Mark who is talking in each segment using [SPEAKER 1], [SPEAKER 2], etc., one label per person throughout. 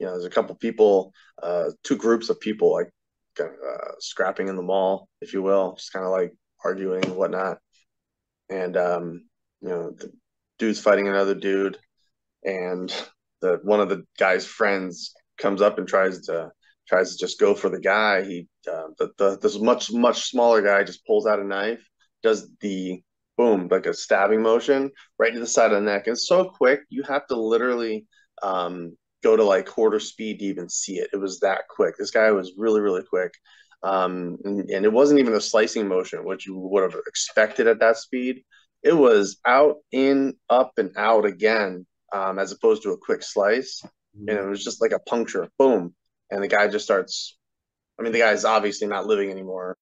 [SPEAKER 1] you know, there's a couple people, uh, two groups of people like kind of, uh, scrapping in the mall, if you will, just kind of like arguing and whatnot. And um, you know, the dude's fighting another dude, and the one of the guy's friends comes up and tries to tries to just go for the guy. He uh, the, the this much much smaller guy just pulls out a knife, does the boom like a stabbing motion right to the side of the neck. It's so quick you have to literally um, go to like quarter speed to even see it. It was that quick. This guy was really really quick. Um, and, and it wasn't even a slicing motion, which you would have expected at that speed. It was out, in, up, and out again, um, as opposed to a quick slice. Mm-hmm. And it was just like a puncture, boom, and the guy just starts. I mean, the guy's obviously not living anymore.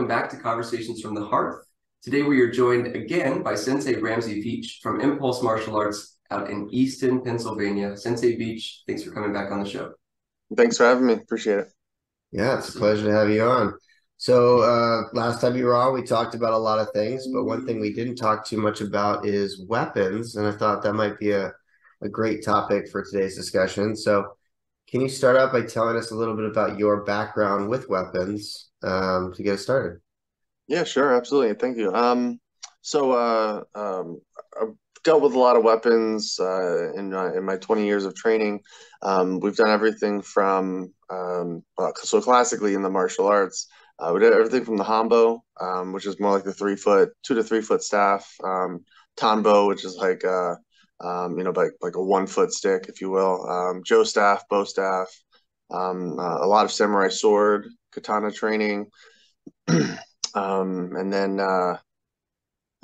[SPEAKER 2] Welcome back to Conversations from the Hearth. Today, we are joined again by Sensei Ramsey Veitch from Impulse Martial Arts out in Easton, Pennsylvania. Sensei Veitch, thanks for coming back on the show.
[SPEAKER 1] Thanks for having me. Appreciate it.
[SPEAKER 3] Yeah, it's a pleasure to have you on. So, uh, last time you were on, we talked about a lot of things, but one thing we didn't talk too much about is weapons. And I thought that might be a, a great topic for today's discussion. So, can you start out by telling us a little bit about your background with weapons um, to get us started?
[SPEAKER 1] Yeah, sure, absolutely. Thank you. Um, so uh, um, I've dealt with a lot of weapons uh, in my, in my 20 years of training. Um, we've done everything from um, so classically in the martial arts, uh, we did everything from the hanbo, um, which is more like the three foot, two to three foot staff, um, tanbo, which is like a, um, you know, like like a one foot stick, if you will. Um, jo staff, bow staff, um, uh, a lot of samurai sword, katana training, um, and then uh,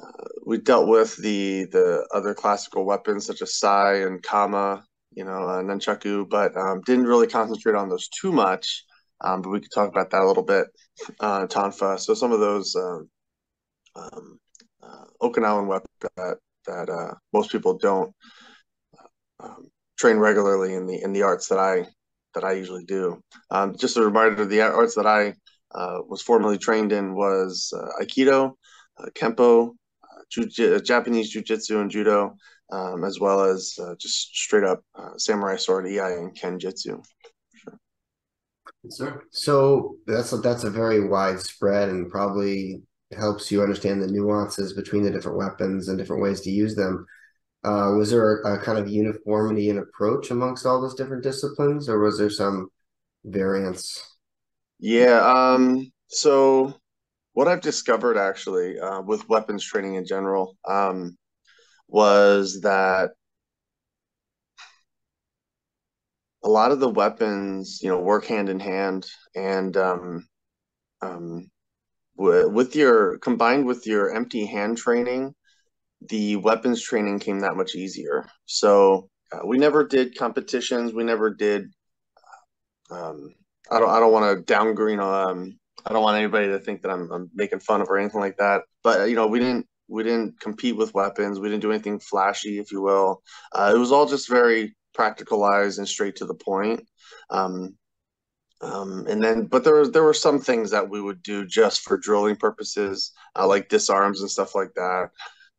[SPEAKER 1] uh, we dealt with the the other classical weapons such as sai and kama, you know, uh, nunchaku, but um, didn't really concentrate on those too much. Um, but we could talk about that a little bit. Uh, tonfa. So some of those um, um, uh, Okinawan weapons that that uh, most people don't um, train regularly in the in the arts that I that I usually do. Um, just a reminder: the arts that I uh, was formerly trained in was uh, Aikido, uh, Kempo, uh, Japanese Jiu-Jitsu and Judo, um, as well as just straight up Samurai Sword, Iai, and Kenjutsu.
[SPEAKER 3] Sure. Sir. So that's a, that's a very widespread and probably helps you understand the nuances between the different weapons and different ways to use them. Uh, was there a, a, kind of uniformity in approach amongst all those different disciplines, or was there some variance?
[SPEAKER 1] Yeah. Um, so, what I've discovered actually uh, with weapons training in general um, was that a lot of the weapons, you know, work hand in hand, and um, um, with your combined with your empty hand training, the weapons training came that much easier. So uh, we never did competitions. We never did. Um, I don't. I don't want to downgrade. Um, I don't want anybody to think that I'm, I'm making fun of or anything like that. But you know, we didn't. We didn't compete with weapons. We didn't do anything flashy, if you will. Uh, it was all just very practicalized and straight to the point. Um, um, and then, but there was there were some things that we would do just for drilling purposes, uh, like disarms and stuff like that,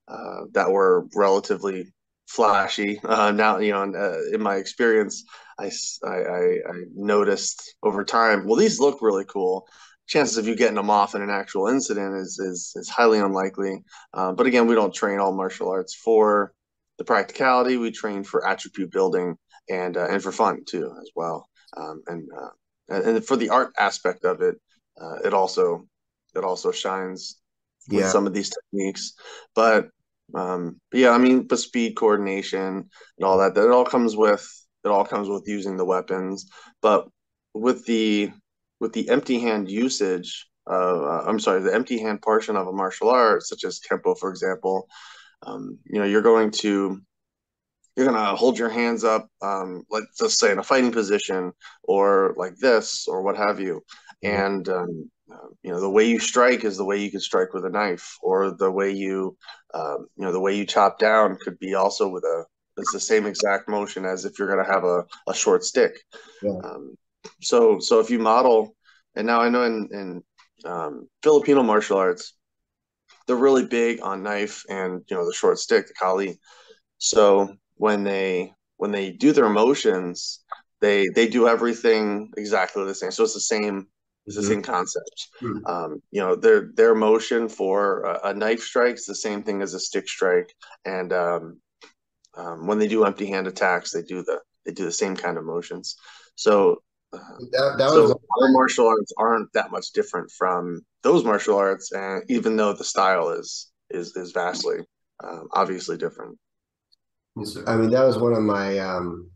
[SPEAKER 1] uh, that were relatively flashy. Uh, now, you know, in, uh, in my experience, I, I, I noticed over time, well, these look really cool. Chances of you getting them off in an actual incident is is, is highly unlikely. Um, but again, we don't train all martial arts for the practicality. We train for attribute building and uh, and for fun too as well. Um, and uh, and for the art aspect of it, uh, it also it also shines with yeah. some of these techniques. But, um, yeah, I mean, but speed, coordination, and all that that it all comes with it all comes with using the weapons. But with the with the empty hand usage, uh, I'm sorry, the empty hand portion of a martial art, such as Kempo, for example, um, you know, you're going to you're gonna hold your hands up, um, let's just say in a fighting position or like this or what have you, mm-hmm. and um, uh, you know the way you strike is the way you could strike with a knife, or the way you um, you know the way you chop down could be also with a it's the same exact motion as if you're gonna have a, a short stick. Yeah. Um, so so if you model, and now I know in in um, Filipino martial arts, they're really big on knife and you know the short stick, the kali. So when they when they do their motions, they they do everything exactly the same. So it's the same it's the mm-hmm. same concept. Mm-hmm. Um, you know, their their motion for a, a, knife strike is the same thing as a stick strike, and um, um, when they do empty hand attacks, they do the they do the same kind of motions. So uh, that, that so was our martial arts aren't that much different from those martial arts, and even though the style is is is vastly um, obviously different.
[SPEAKER 3] I mean, that was one of my um,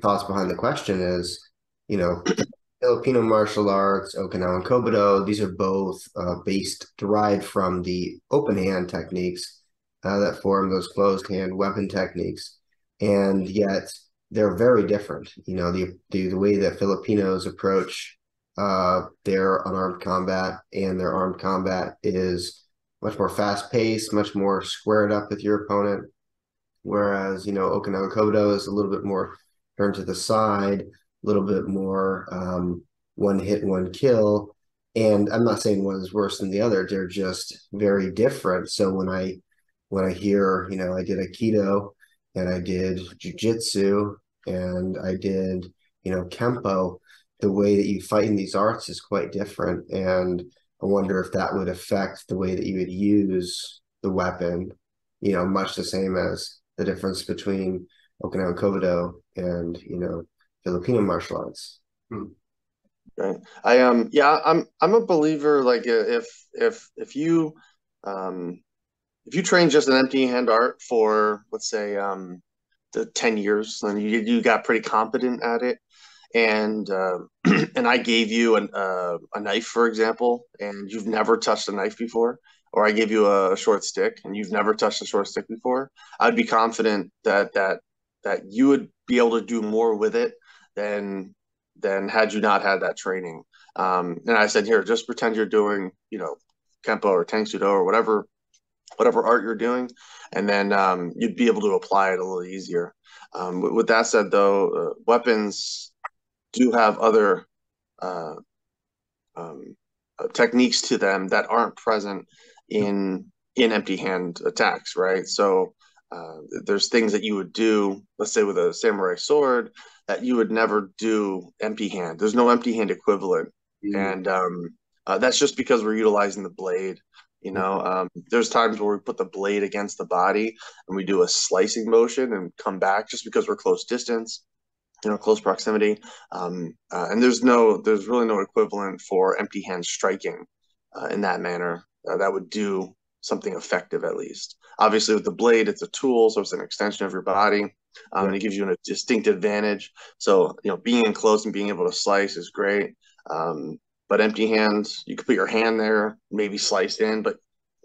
[SPEAKER 3] thoughts behind the question. Is you know, Filipino martial arts, Okinawan Kobudo, these are both uh, based derived from the open hand techniques uh, that form those closed hand weapon techniques, and yet they're very different. You know, the the, the way that Filipinos approach uh, their unarmed combat and their armed combat is much more fast paced, much more squared up with your opponent. Whereas, you know, Okinawan Kobudo is a little bit more turned to the side, a little bit more um, one hit, one kill. And I'm not saying one is worse than the other. They're just very different. So when I when I hear, you know, I did Aikido and I did jujitsu and I did, you know, Kempo, the way that you fight in these arts is quite different. And I wonder if that would affect the way that you would use the weapon, you know, much the same as the difference between Okinawan Kobudo and, you know, Filipino martial arts. Hmm.
[SPEAKER 1] Right. I um yeah, I'm I'm a believer like if if if you um if you train just an empty hand art for let's say um the 10 years then you you got pretty competent at it and uh, and I gave you an, uh, a knife, for example, and you've never touched a knife before, or I give you a short stick and you've never touched a short stick before, I'd be confident that that that you would be able to do more with it than than had you not had that training. Um, and I said, here, just pretend you're doing, you know, kempo or tang soo or whatever whatever art you're doing, and then um, you'd be able to apply it a little easier. Um, with, with, that said, though, uh, weapons do have other uh, um, uh, techniques to them that aren't present in in empty hand attacks, right? So uh, there's things that you would do, let's say with a samurai sword, that you would never do empty hand. There's no empty hand equivalent, mm-hmm. and um, uh, that's just because we're utilizing the blade. You know, um, there's times where we put the blade against the body and we do a slicing motion and come back just because we're close distance you know close proximity um, uh, and there's no there's really no equivalent for empty hand striking uh, in that manner uh, that would do something effective at least obviously with the blade it's a tool so it's an extension of your body um, and it gives you a distinct advantage so you know being in close and being able to slice is great um, but empty hands you could put your hand there maybe slice in but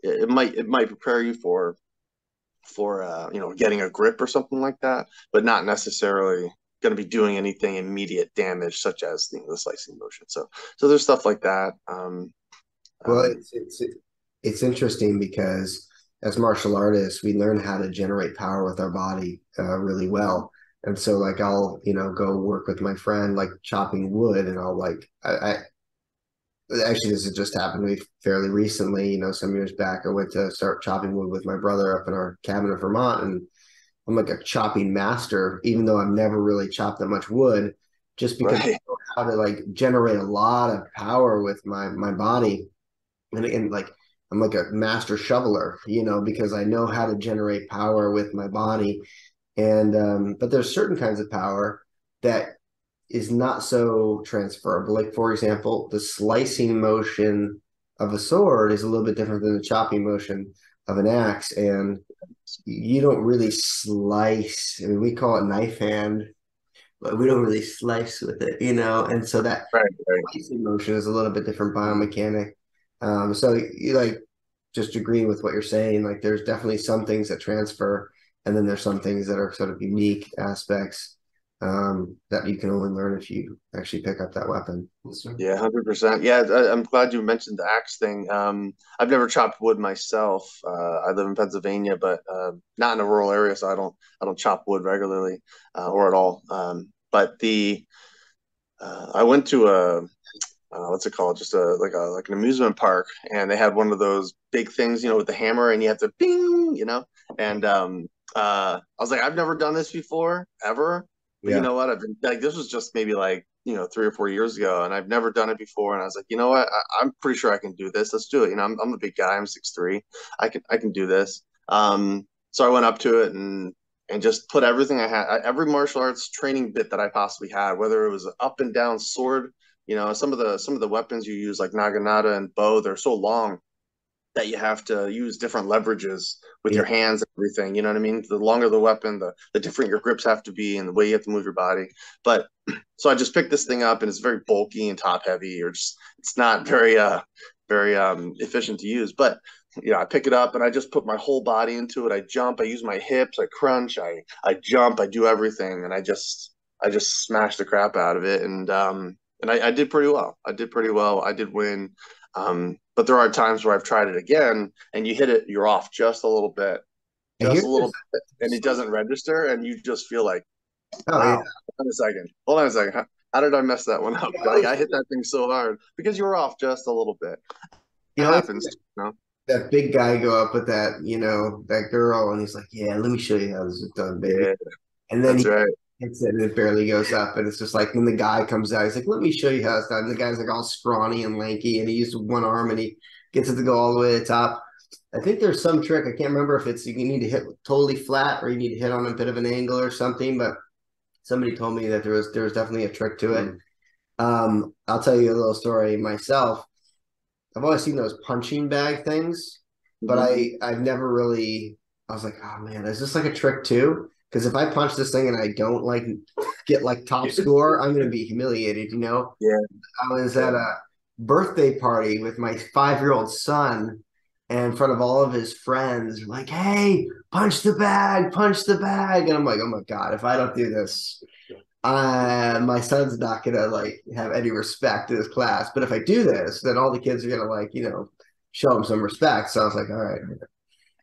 [SPEAKER 1] it, it might it might prepare you for for uh, you know getting a grip or something like that but not necessarily going to be doing anything immediate damage, such as know, the slicing motion. So, so there's stuff like that. Um,
[SPEAKER 3] well, um, it's, it's it's interesting because as martial artists, we learn how to generate power with our body uh, really well. And so, like, I'll you know go work with my friend, like chopping wood, and I'll like I, I actually this has just happened to me fairly recently. You know, some years back, I went to start chopping wood with my brother up in our cabin in Vermont, and I'm like a chopping master, even though I've never really chopped that much wood, just because right. I know how to like generate a lot of power with my my body, and, and like I'm like a master shoveler, you know, because I know how to generate power with my body, and um, but there's certain kinds of power that is not so transferable. Like for example, the slicing motion of a sword is a little bit different than the chopping motion of an axe, and you don't really slice. I mean, we call it knife hand, but we don't really slice with it, you know. And so that right, right. slicing motion is a little bit different biomechanic. Um, so you like just agreeing with what you're saying. Like, there's definitely some things that transfer, and then there's some things that are sort of unique aspects um, that you can only learn if you actually pick up that weapon.
[SPEAKER 1] Yeah, hundred percent. Yeah, I, am glad you mentioned the axe thing. Um, I've never chopped wood myself. Uh, I live in Pennsylvania, but uh, not in a rural area, so I don't I don't chop wood regularly uh, or at all. Um, but the uh, I went to a uh, what's it called? Just a like a like an amusement park, and they had one of those big things, you know, with the hammer, and you have to bing, you know. And um, uh, I was like, I've never done this before, ever. But yeah. you know what? I've been like, this was just maybe like you know three or four years ago, and I've never done it before. And I was like, you know what? I, am pretty sure I can do this. Let's do it. You know, I'm I'm a big guy. I'm six three. I can I can do this. Um, so I went up to it and and just put everything I had, every martial arts training bit that I possibly had, whether it was up and down sword you know, some of the some of the weapons you use, like naginata and bow, they're so long that you have to use different leverages with yeah. your hands and everything. You know what I mean? The longer the weapon, the the different your grips have to be, and the way you have to move your body. But so I just picked this thing up, and it's very bulky and top heavy, or just it's not very uh very um efficient to use. But you know, I pick it up and I just put my whole body into it. I jump, I use my hips, I crunch, I I jump, I do everything, and I just I just smash the crap out of it. And um, and I, I, did pretty well. I did pretty well. I did win. Um, but there are times where I've tried it again and you hit it, you're off just a little bit, just a little bit, and it doesn't register, and you just feel like, oh, wow, hold on a second, hold on a second. How, how did I mess that one up? Like, I hit that thing so hard because you were off just a little bit.
[SPEAKER 3] It know, happens. You know? That big guy go up with that, you know, that girl, and he's like, "Yeah, let me show you how this is done, baby." Yeah, and then he, right hits it and it barely goes up. And it's just like when the guy comes out, he's like, let me show you how it's done. And the guy's like all scrawny and lanky and he used one arm and he gets it to go all the way to the top. I think there's some trick. I can't remember if it's you need to hit totally flat or you need to hit on a bit of an angle or something, but somebody told me that there was there was definitely a trick to it. Mm-hmm. Um, I'll tell you a little story myself. I've always seen those punching bag things, mm-hmm. but I I've never really I was like, oh man, is this like a trick too? Because if I punch this thing and I don't like get like top score, I'm gonna be humiliated. You know.
[SPEAKER 1] Yeah.
[SPEAKER 3] I was at a birthday party with my five year old son, and in front of all of his friends, like, "Hey, punch the bag, punch the bag," and I'm like, "Oh my god, if I don't do this." Uh, my son's not gonna like have any respect in this class, but if I do this, then all the kids are gonna like you know show him some respect. So I was like, all right,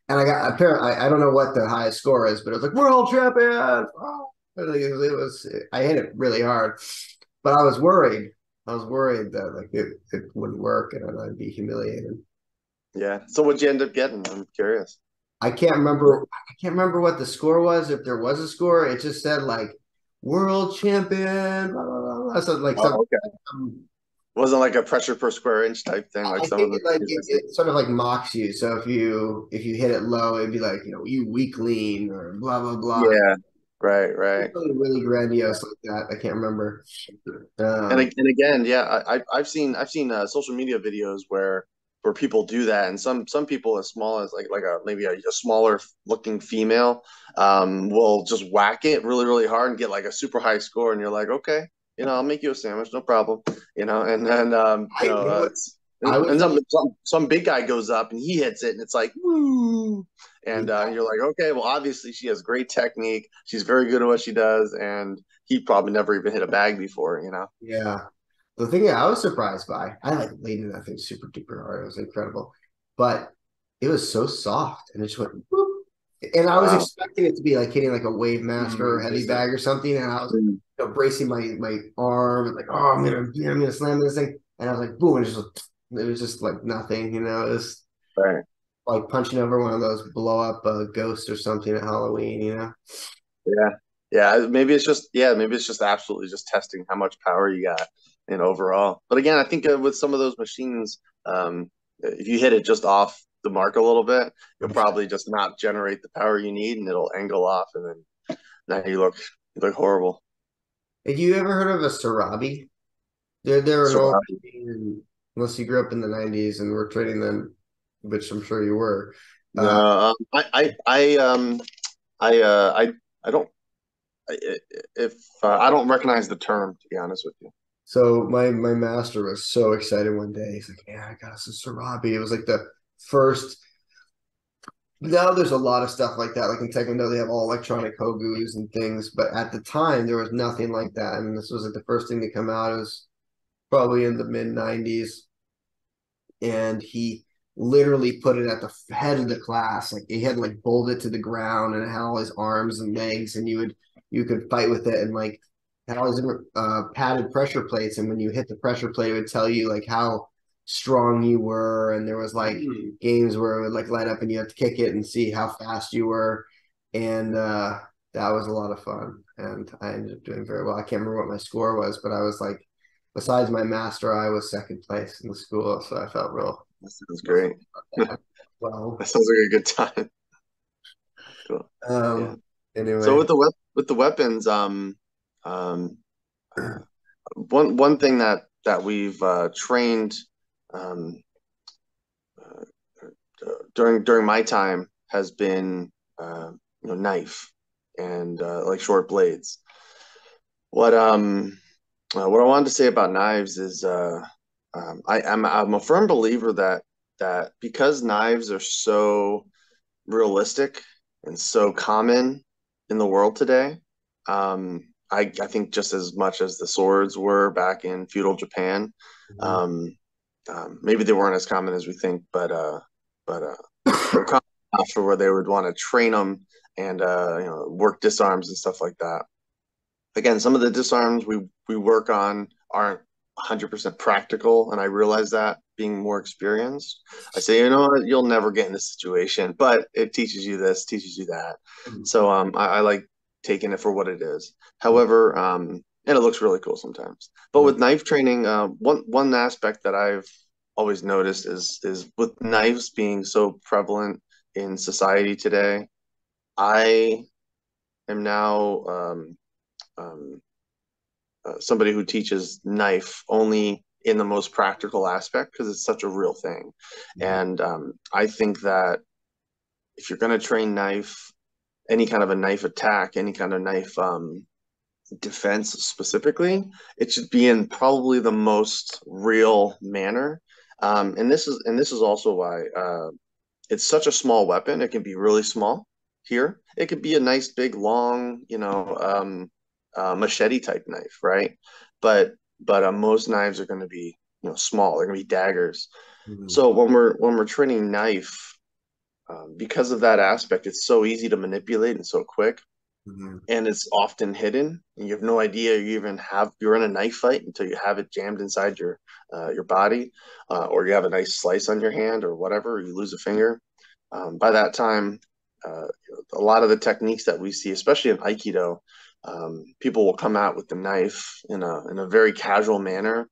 [SPEAKER 3] and I got apparently I, I don't know what the highest score is, but it was like world champion. Oh, it, was, it was I hit it really hard, but I was worried. I was worried that like it, it wouldn't work and I'd be humiliated.
[SPEAKER 1] Yeah. So what'd you end up getting? I'm curious.
[SPEAKER 3] I can't remember. I can't remember what the score was. If there was a score, it just said like world champion. Blah, blah, blah. So like oh, some, okay.
[SPEAKER 1] some wasn't like a pressure per square inch type thing like I some of the
[SPEAKER 3] it, like it, it, sort of like mocks you. So if you if you hit it low it'd be like you know you weakling or blah blah blah.
[SPEAKER 1] Yeah right right.
[SPEAKER 3] Really, really grandiose like that. I can't remember.
[SPEAKER 1] Um, and, and again yeah i i've seen i've seen uh, social media videos where where people do that. And some some people as small as like like a maybe a, a smaller looking female um will just whack it really really hard and get like a super high score. And you're like okay you know, I'll make you a sandwich, no problem. You know, and then um, you know, uh, and, and some, some, some big guy goes up and he hits it, and it's like woo, and uh, you're like, okay, well, obviously she has great technique. She's very good at what she does, and he probably never even hit a bag before. You know.
[SPEAKER 3] Yeah. The thing that I was surprised by, I like laid in that thing super duper hard. It was incredible, but it was so soft, and it just went. Whoop, and I was wow. expecting it to be like hitting like a wave master mm-hmm. or heavy bag or something, and I was mm-hmm. You know, bracing my my arm and like, oh, I'm gonna, yeah, I'm gonna slam this thing, and I was like, boom, and it just it was just like nothing, you know, it was
[SPEAKER 1] right.
[SPEAKER 3] like punching over one of those blow up uh, ghosts or something at Halloween, you know.
[SPEAKER 1] Yeah, yeah, maybe it's just yeah, maybe it's just absolutely just testing how much power you got in overall. But again, I think uh, with some of those machines, um, if you hit it just off the mark a little bit, you'll probably just not generate the power you need, and it'll angle off, and then now you look you look horrible.
[SPEAKER 3] Have you ever heard of a Sarabi? They're they're an old unless you grew up in the '90s and were trading them, which I'm sure you were.
[SPEAKER 1] No, uh, um, I, I, I, um, I, uh, I, I don't. If uh, I don't recognize the term, to be honest with you.
[SPEAKER 3] So my my master was so excited one day. He's like, "Yeah, I got us a Sarabi." It was like the first now there's a lot of stuff like that. Like in Taekwondo, they have all electronic hogus and things, but at the time there was nothing like that. And this was like the first thing to come out. It was probably in the mid '90s, and he literally put it at the head of the class. Like he had like bolted it to the ground and it had all his arms and legs, and you would you could fight with it and like had all these uh, padded pressure plates. And when you hit the pressure plate, it would tell you like how strong you were. And there was like mm-hmm. games where it would like light up and you have to kick it and see how fast you were. And uh, that was a lot of fun. And I ended up doing very well. I can't remember what my score was, but I was like, besides my master, I was second place in the school. So I felt real.
[SPEAKER 1] That sounds great. well, that sounds like a good time.
[SPEAKER 3] Cool. Um, yeah. Anyway,
[SPEAKER 1] so with the with the weapons, um, um, one one thing that that we've uh, trained um, uh, during during my time has been uh, you know knife and uh, like short blades. What um uh, what I wanted to say about knives is uh, um, I, I'm I'm a firm believer that that because knives are so realistic and so common in the world today, um, I, I think just as much as the swords were back in feudal Japan. Mm-hmm. Um, um, maybe they weren't as common as we think, but uh, but uh, for where they would want to train them and uh, you know work disarms and stuff like that. Again, some of the disarms we we work on aren't 100% practical, and I realize that being more experienced. I say, you know what, you'll never get in this situation, but it teaches you this, teaches you that. Mm-hmm. So um, I, I like taking it for what it is. However, um, and it looks really cool sometimes. But with knife training, uh, one one aspect that I've always noticed is is with knives being so prevalent in society today, I am now um, um, uh, somebody who teaches knife only in the most practical aspect because it's such a real thing, mm-hmm. and um, I think that if you're going to train knife any kind of a knife attack, any kind of knife um, defense specifically, it should be in probably the most real manner. Um, and this is and this is also why uh, it's such a small weapon. It can be really small here. It could be a nice big long, you know, um, uh, machete type knife, right? But but uh, most knives are going to be you know small. They're going to be daggers. Mm-hmm. So when we're when we're training knife um, because of that aspect, it's so easy to manipulate and so quick. Mm-hmm. And it's often hidden, and you have no idea you even have you're in a knife fight until you have it jammed inside your uh, your body, uh, or you have a nice slice on your hand, or whatever. Or you lose a finger. Um, by that time, uh, a lot of the techniques that we see, especially in Aikido, um, people will come out with the knife in a in a very casual manner,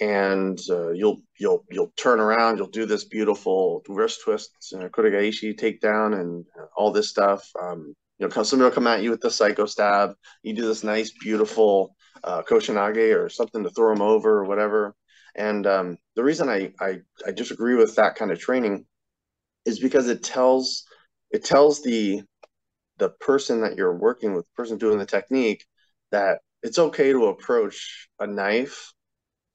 [SPEAKER 1] and uh, you'll you'll you'll turn around, you'll do this beautiful wrist twist, uh, kotegaeshi takedown, and all this stuff. Um, you know, somebody will come at you with the psycho stab. You do this nice, beautiful uh, koshinage or something to throw them over or whatever. And um, the reason I, I I disagree with that kind of training is because it tells it tells the the person that you're working with, the person doing the technique, that it's okay to approach a knife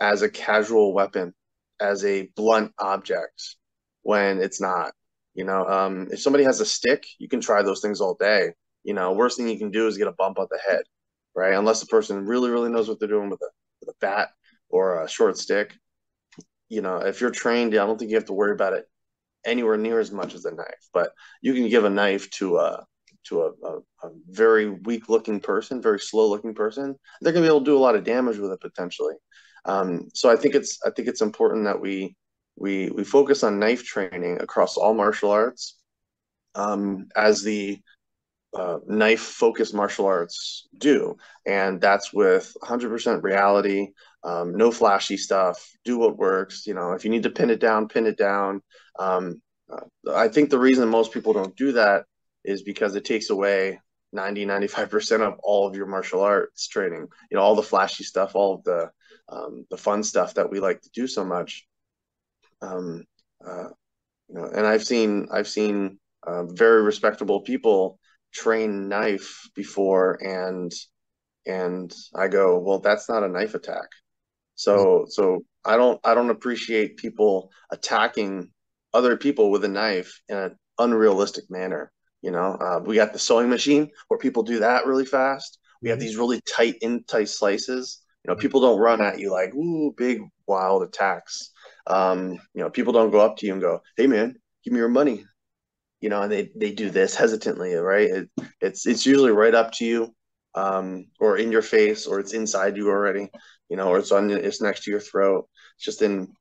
[SPEAKER 1] as a casual weapon, as a blunt object when it's not. You know, um, if somebody has a stick, you can try those things all day. You know, worst thing you can do is get a bump on the head, right? Unless the person really, really knows what they're doing with a with a bat or a short stick. You know, if you're trained, I don't think you have to worry about it anywhere near as much as a knife. But you can give a knife to a to a, a, a very weak looking person, very slow looking person. They're gonna be able to do a lot of damage with it potentially. Um, so I think it's I think it's important that we we we focus on knife training across all martial arts um, as the uh, knife focused martial arts do, and that's with 100% reality, um, no flashy stuff. Do what works. You know, if you need to pin it down, pin it down. Um, uh, I think the reason most people don't do that is because it takes away 90 95% of all of your martial arts training you know all the flashy stuff all of the um, the fun stuff that we like to do so much. Um, uh, you know, and I've seen I've seen uh, very respectable people train knife before, and and I go, well, that's not a knife attack. So mm-hmm. so I don't I don't appreciate people attacking other people with a knife in an unrealistic manner. You know, uh, we got the sewing machine where people do that really fast. We have mm-hmm. these really tight, in tight slices. You know, people don't run at you like ooh big wild attacks. Um, you know, people don't go up to you and go, "Hey man, give me your money." You know, and they they do this hesitantly, right? It, it's it's usually right up to you, um, or in your face, or it's inside you already. You know, or it's on it's next to your throat. It's just in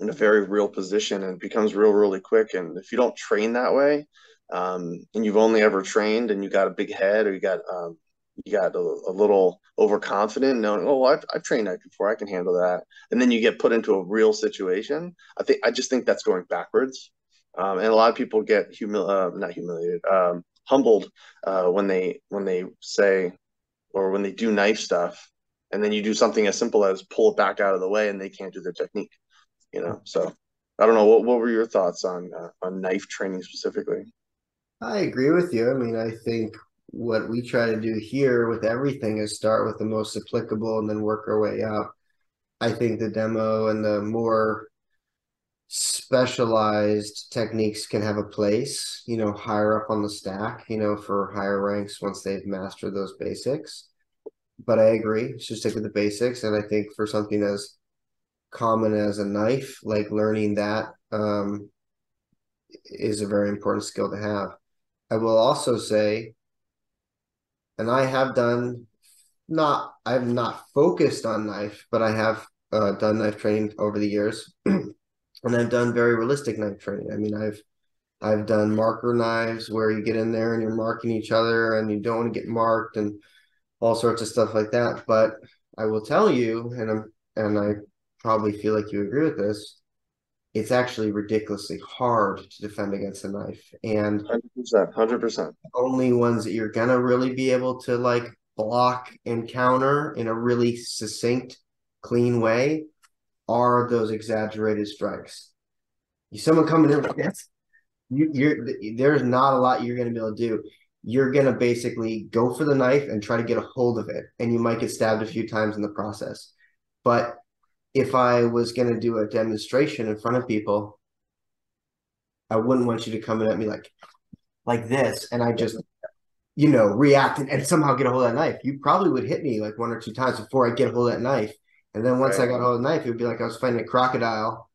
[SPEAKER 1] in a very real position and becomes real really quick. And if you don't train that way, um, and you've only ever trained and you got a big head or you got um, you got a, a, little overconfident knowing oh I've, I've trained that before i can handle that. And then you get put into a real situation. I think i just think that's going backwards. Um, and a lot of people get humil uh, not humiliated um, humbled uh, when they when they say or when they do knife stuff and then you do something as simple as pull it back out of the way and they can't do their technique you know? So i don't know what, what were your thoughts on uh, on knife training specifically?
[SPEAKER 3] I agree with you. I mean i think what we try to do here with everything is start with the most applicable and then work our way up. I think the demo and the more specialized techniques can have a place you know higher up on the stack you know for higher ranks once they've mastered those basics. But i agree should stick with the basics. And i think for something as common as a knife, like learning that um, is a very important skill to have. I will also say, and I have done not, I've not focused on knife, but I have uh, done knife training over the years, and I've done very realistic knife training. I mean, I've I've done marker knives where you get in there and you're marking each other and you don't want to get marked and all sorts of stuff like that. But I will tell you, and I'm and I probably feel like you agree with this. It's actually ridiculously hard to defend against a knife, and
[SPEAKER 1] 100%, 100%.
[SPEAKER 3] Only ones that you're gonna really be able to like block and counter in a really succinct, clean way are those exaggerated strikes. You someone coming in like this, you, you're there's not a lot you're gonna be able to do. You're gonna basically go for the knife and try to get a hold of it, and you might get stabbed a few times in the process. But if I was going to do a demonstration in front of people, I wouldn't want you to come in at me like, like this, and I just, you know, react and, and somehow get a hold of that knife. You probably would hit me like one or two times before I get a hold of that knife, and then once right. I got a hold of the knife, it would be like I was fighting a crocodile.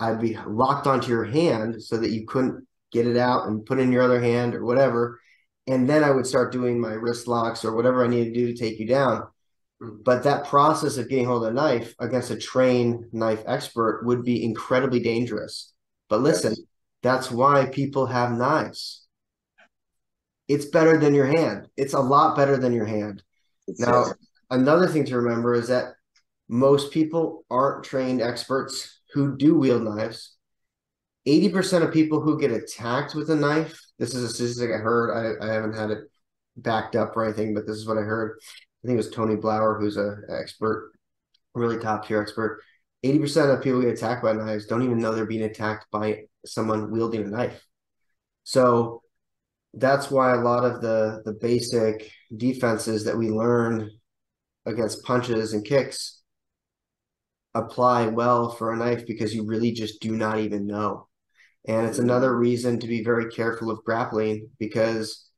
[SPEAKER 3] I'd be locked onto your hand so that you couldn't get it out and put in your other hand or whatever. And then I would start doing my wrist locks or whatever I need to do to take you down. But that process of getting hold of a knife against a trained knife expert would be incredibly dangerous. But listen, yes. that's why people have knives. It's better than your hand. It's a lot better than your hand. It's now, another thing to remember is that most people aren't trained experts who do wield knives. 80% of people who get attacked with a knife, this is a statistic I heard. I, I haven't had it backed up or anything, but this is what I heard. I think it was Tony Blauer, who's an expert, really top tier expert. 80% of people get attacked by knives don't even know they're being attacked by someone wielding a knife. So that's why a lot of the the basic defenses that we learn against punches and kicks apply well for a knife because you really just do not even know. And it's another reason to be very careful of grappling because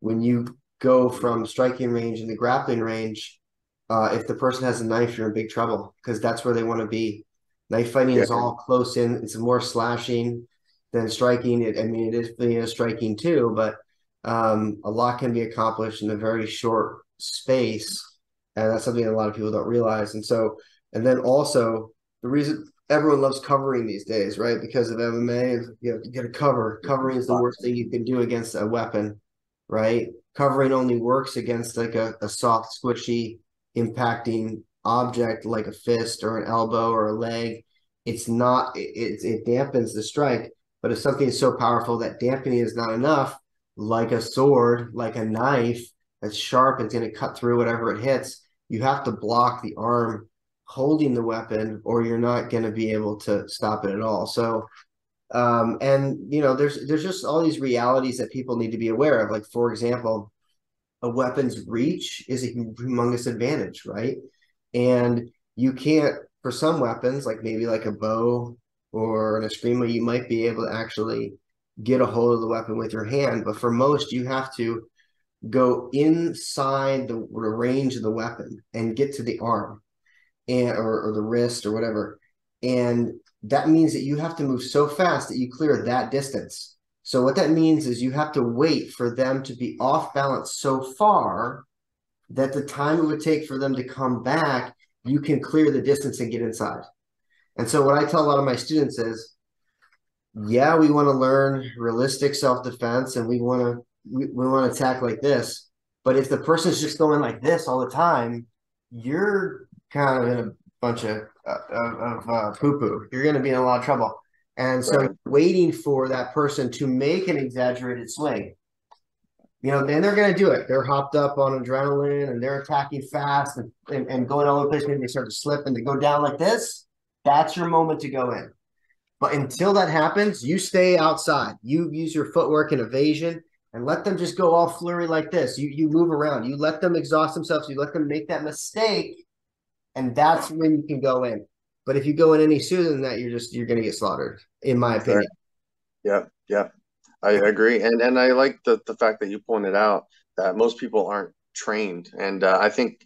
[SPEAKER 3] when you go from striking range and the grappling range, uh, if the person has a knife, you're in big trouble because that's where they want to be. Knife fighting yeah. is all close in. It's more slashing than striking. It, I mean, it is you know, striking too, but um, a lot can be accomplished in a very short space, and that's something that a lot of people don't realize. And so, and then also the reason everyone loves covering these days, right? Because of MMA, you have to get a cover. Covering is the worst thing you can do against a weapon, right? Covering only works against like a, a soft, squishy, impacting object like a fist or an elbow or a leg. It's not, it, it dampens the strike. But if something is so powerful that dampening is not enough, like a sword, like a knife that's sharp, it's going to cut through whatever it hits. You have to block the arm holding the weapon, or you're not going to be able to stop it at all. So um, and you know, there's there's just all these realities that people need to be aware of. Like for example, a weapon's reach is a humongous advantage, right? And you can't for some weapons, like maybe like a bow or an eskrima, you might be able to actually get a hold of the weapon with your hand. But for most, you have to go inside the, the range of the weapon and get to the arm and or, or the wrist or whatever. And that means that you have to move so fast that you clear that distance. So what that means is you have to wait for them to be off balance so far that the time it would take for them to come back, you can clear the distance and get inside. And so what I tell a lot of my students is, yeah, we want to learn realistic self-defense and we want to we, we want to attack like this. But if the person's just going like this all the time, you're kind of in a bunch of uh, of, of uh, poo poo. You're going to be in a lot of trouble. And so, right. waiting for that person to make an exaggerated swing, you know, then they're going to do it. They're hopped up on adrenaline and they're attacking fast and, and, and going all over the place. Maybe they start to slip and they go down like this. That's your moment to go in. But until that happens, you stay outside. You use your footwork and evasion and let them just go all flurry like this. You you move around. You let them exhaust themselves. You let them make that mistake, and that's when you can go in. But if you go in any sooner than that, you're just you're going to get slaughtered, in my opinion. Right.
[SPEAKER 1] Yeah, yeah, I agree, and and I like the the fact that you pointed out that most people aren't trained, and uh, I think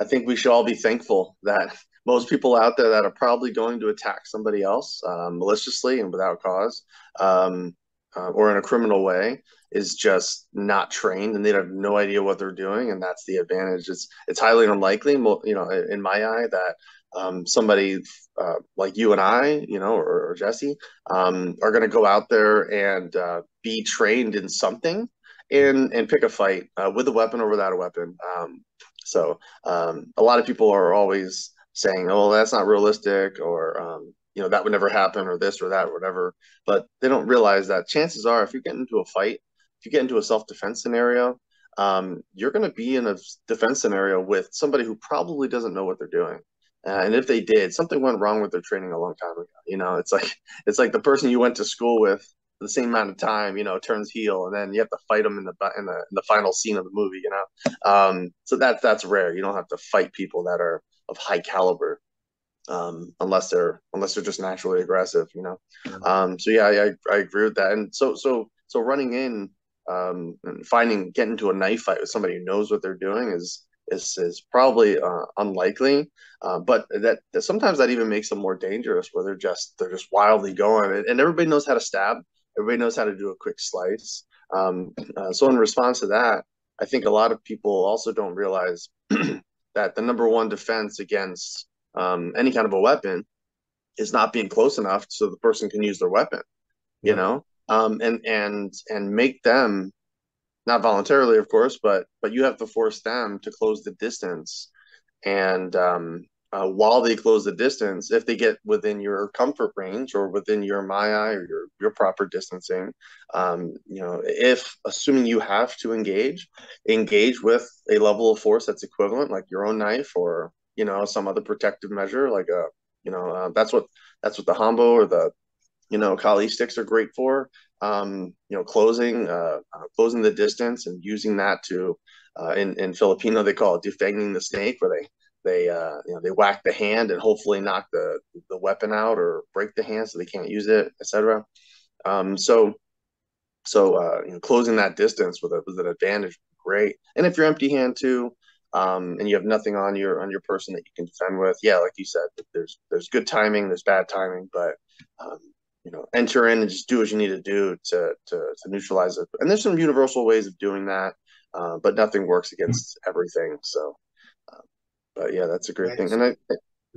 [SPEAKER 1] I think we should all be thankful that most people out there that are probably going to attack somebody else um, maliciously and without cause, um, uh, or in a criminal way, is just not trained and they have no idea what they're doing and that's the advantage it's it's highly unlikely you know in my eye that um, somebody uh, like you and I, you know, or, or Jesse, um, are going to go out there and uh, be trained in something and and pick a fight uh, with a weapon or without a weapon. Um, so um, a lot of people are always saying, "Oh, that's not realistic," or um, you know, that would never happen, or this or that, or whatever. But they don't realize that chances are, if you get into a fight, if you get into a self defense scenario, um, you're going to be in a defense scenario with somebody who probably doesn't know what they're doing. Uh, and if they did, something went wrong with their training a long time ago. You know, it's like it's like the person you went to school with the same amount of time, you know, turns heel, and then you have to fight them in the in the in the final scene of the movie. You know, um, so that's that's rare. You don't have to fight people that are of high caliber um, unless they're unless they're just naturally aggressive. You know, um, so yeah, I, I agree with that. And so so so running in um, and finding getting into a knife fight with somebody who knows what they're doing is is is probably uh, unlikely. Uh, but that, that, sometimes that even makes them more dangerous, where they're just they're just wildly going, and, and everybody knows how to stab. Everybody knows how to do a quick slice. Um, uh, so in response to that, I think a lot of people also don't realize that the number one defense against um, any kind of a weapon is not being close enough so the person can use their weapon. You yeah. know, um, and and and make them not voluntarily, of course, but but you have to force them to close the distance. And um, uh, while they close the distance, if they get within your comfort range or within your ma'ai or your your proper distancing, um, you know, if assuming you have to engage, engage with a level of force that's equivalent, like your own knife or you know some other protective measure, like a you know uh, that's what that's what the hanbo or the you know kali sticks are great for um, you know, closing uh, uh, closing the distance and using that to uh, in in Filipino they call it defanging the snake, where they they uh, you know they whack the hand and hopefully knock the the weapon out or break the hand so they can't use it, etc. Um, so so uh, you know, closing that distance with a with an advantage, great. And if you're empty hand too, um, and you have nothing on your on your person that you can defend with, yeah, like you said, there's there's good timing, there's bad timing, but um, you know enter in and just do what you need to do to to, to neutralize it. And there's some universal ways of doing that uh, but nothing works against everything so uh, but yeah that's a great thing. And i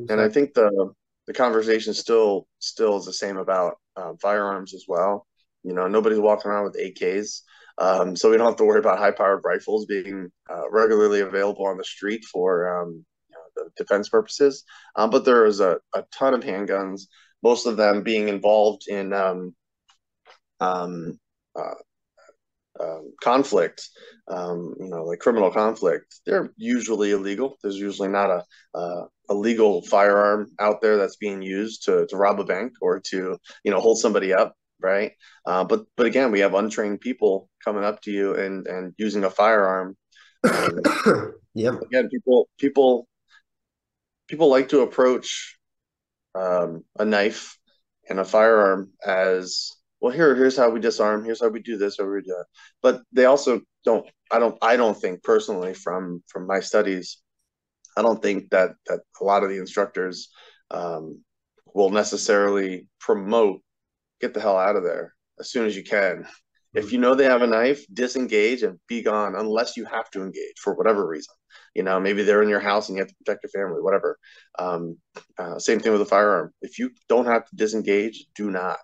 [SPEAKER 1] and i think the the conversation still still is the same about uh, firearms as well. You know nobody's walking around with ak's um, so we don't have to worry about high powered rifles being uh, regularly available on the street for um, you know, defense purposes. Um, but there is a, a ton of handguns most of them being involved in um, um, uh, um, conflict, um, you know, like criminal conflict, they're usually illegal. There's usually not a, uh, a legal firearm out there that's being used to, to rob a bank or to, you know, hold somebody up, right? Uh, but but again, we have untrained people coming up to you and and using a firearm.
[SPEAKER 3] yeah.
[SPEAKER 1] Again, people people people like to approach um, a knife and a firearm as well, here, here's how we disarm. Here's how we do this, or we do that. But they also don't. I don't. I don't think personally from from my studies, I don't think that that a lot of the instructors um, will necessarily promote get the hell out of there as soon as you can. If you know they have a knife, disengage and be gone unless you have to engage for whatever reason. You know, maybe they're in your house and you have to protect your family, whatever. Um, uh, same thing with a firearm. If you don't have to disengage, do not,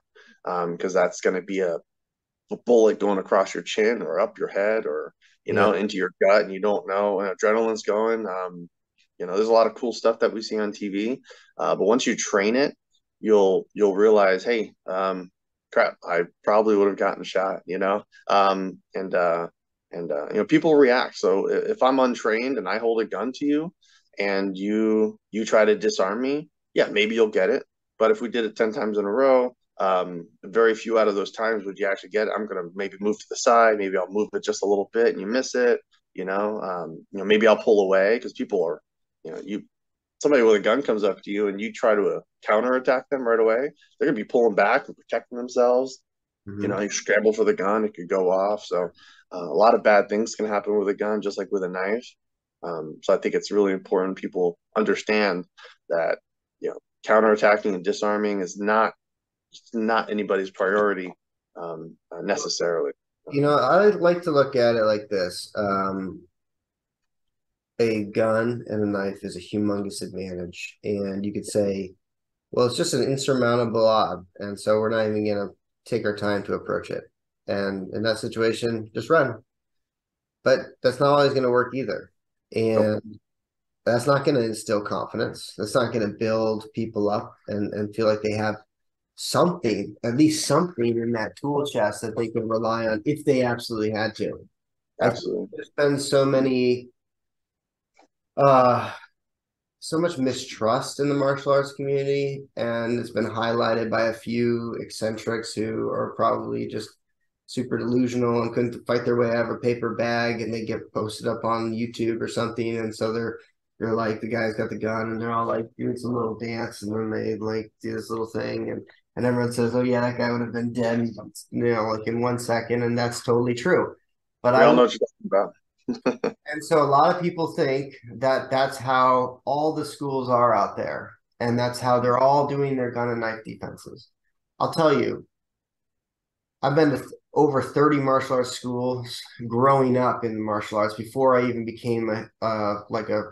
[SPEAKER 1] because um, that's going to be a, a, bullet going across your chin or up your head or you know into your gut, and you don't know. And adrenaline's going. Um, you know, there's a lot of cool stuff that we see on TV, uh, but once you train it, you'll you'll realize, hey, um, crap, I probably would have gotten shot, you know? Um, and, uh, and, uh, you know, people react. So if I'm untrained and I hold a gun to you and you, you try to disarm me, yeah, maybe you'll get it. But if we did it 10 times in a row, um, very few out of those times would you actually get it. I'm to maybe move to the side. Maybe I'll move it just a little bit and you miss it, you know, um, you know, maybe I'll pull away because people are, you know, you, somebody with a gun comes up to you and you try to uh, counterattack them right away, they're gonna be pulling back and protecting themselves. Mm-hmm. You know, you scramble for the gun, it could go off. So uh, a lot of bad things can happen with a gun, just like with a knife. Um, so I think it's really important people understand that you know counterattacking and disarming is not not anybody's priority um, uh, necessarily.
[SPEAKER 3] You know, I like to look at it like this. Um, a gun and a knife is a humongous advantage. And you could say, well, it's just an insurmountable odd. And so we're not even going to take our time to approach it. And in that situation, just run. But that's not always going to work either. And that's not going to instill confidence. That's not going to build people up and, and feel like they have something, at least something in that tool chest that they can rely on if they absolutely had to.
[SPEAKER 1] Absolutely.
[SPEAKER 3] There's been so many uh so much mistrust in the martial arts community and it's been highlighted by a few eccentrics who are probably just super delusional and couldn't fight their way out of a paper bag and they get posted up on YouTube or something and so they're they're like the guy's got the gun and they're all like doing some little dance and then they like do this little thing and and everyone says oh yeah that guy would have been dead you know like in one second and that's totally true.
[SPEAKER 1] But we I don't know what you're talking about
[SPEAKER 3] and so a lot of people think that that's how all the schools are out there and that's how they're all doing their gun and knife defenses. I'll tell you i've been to over 30 martial arts schools growing up in martial arts before i even became a uh, like a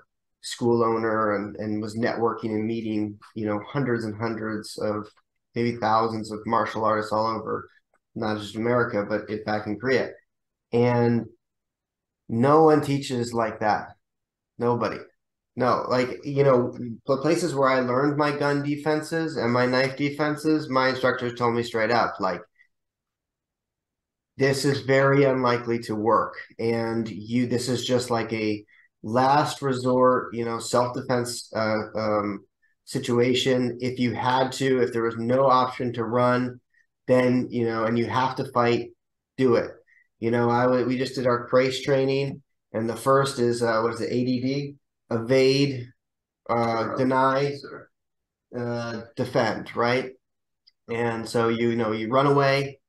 [SPEAKER 3] school owner and, and was networking and meeting you know hundreds and hundreds of maybe thousands of martial artists all over not just america but it back in korea. And no one teaches like that. Nobody. No, like, you know, the places where I learned my gun defenses and my knife defenses, my instructors told me straight up, like, this is very unlikely to work. And you, this is just like a last resort, you know, self defense uh, um, situation. If you had to, if there was no option to run, then, you know, and you have to fight, do it. You know, I we just did our CRASE training, and the first is uh, what is it? ADD, evade, uh, deny, uh, defend, right? And so you, you know you run away,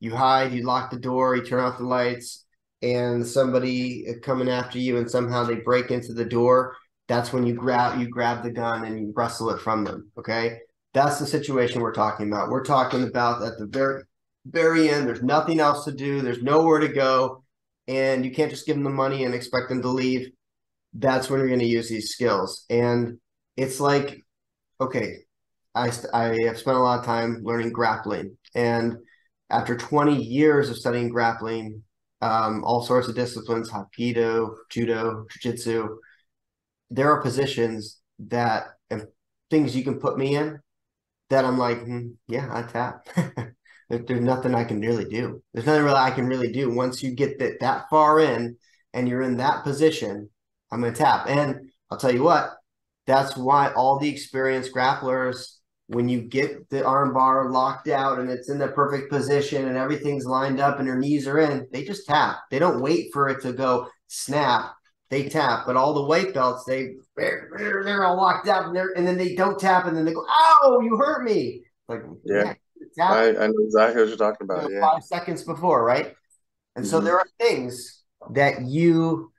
[SPEAKER 3] you hide, you lock the door, you turn off the lights, and somebody coming after you, and somehow they break into the door. That's when you grab you grab the gun and you wrestle it from them. Okay, that's the situation we're talking about. We're talking about at the very very end. There's nothing else to do. There's nowhere to go, and you can't just give them the money and expect them to leave. That's when you're going to use these skills, and it's like, okay, I I have spent a lot of time learning grappling, and after 20 years of studying grappling, um, all sorts of disciplines, hapkido, judo, jiu-jitsu, there are positions that and things you can put me in that I'm like, hmm, yeah, I tap. there's nothing I can really do. There's nothing really I can really do. Once you get that that far in and you're in that position, I'm going to tap. And I'll tell you what, that's why all the experienced grapplers, when you get the armbar locked out and it's in the perfect position and everything's lined up and your knees are in, they just tap. They don't wait for it to go snap. They tap. But all the white belts, they they're, all locked out and, they're, and then they don't tap and then they go, "Oh, you hurt me!" Like, yeah. Yeah
[SPEAKER 1] I, I know exactly what you're talking about.
[SPEAKER 3] you know,
[SPEAKER 1] yeah.
[SPEAKER 3] five seconds before, right? And so
[SPEAKER 1] Mhm.
[SPEAKER 3] there are things that you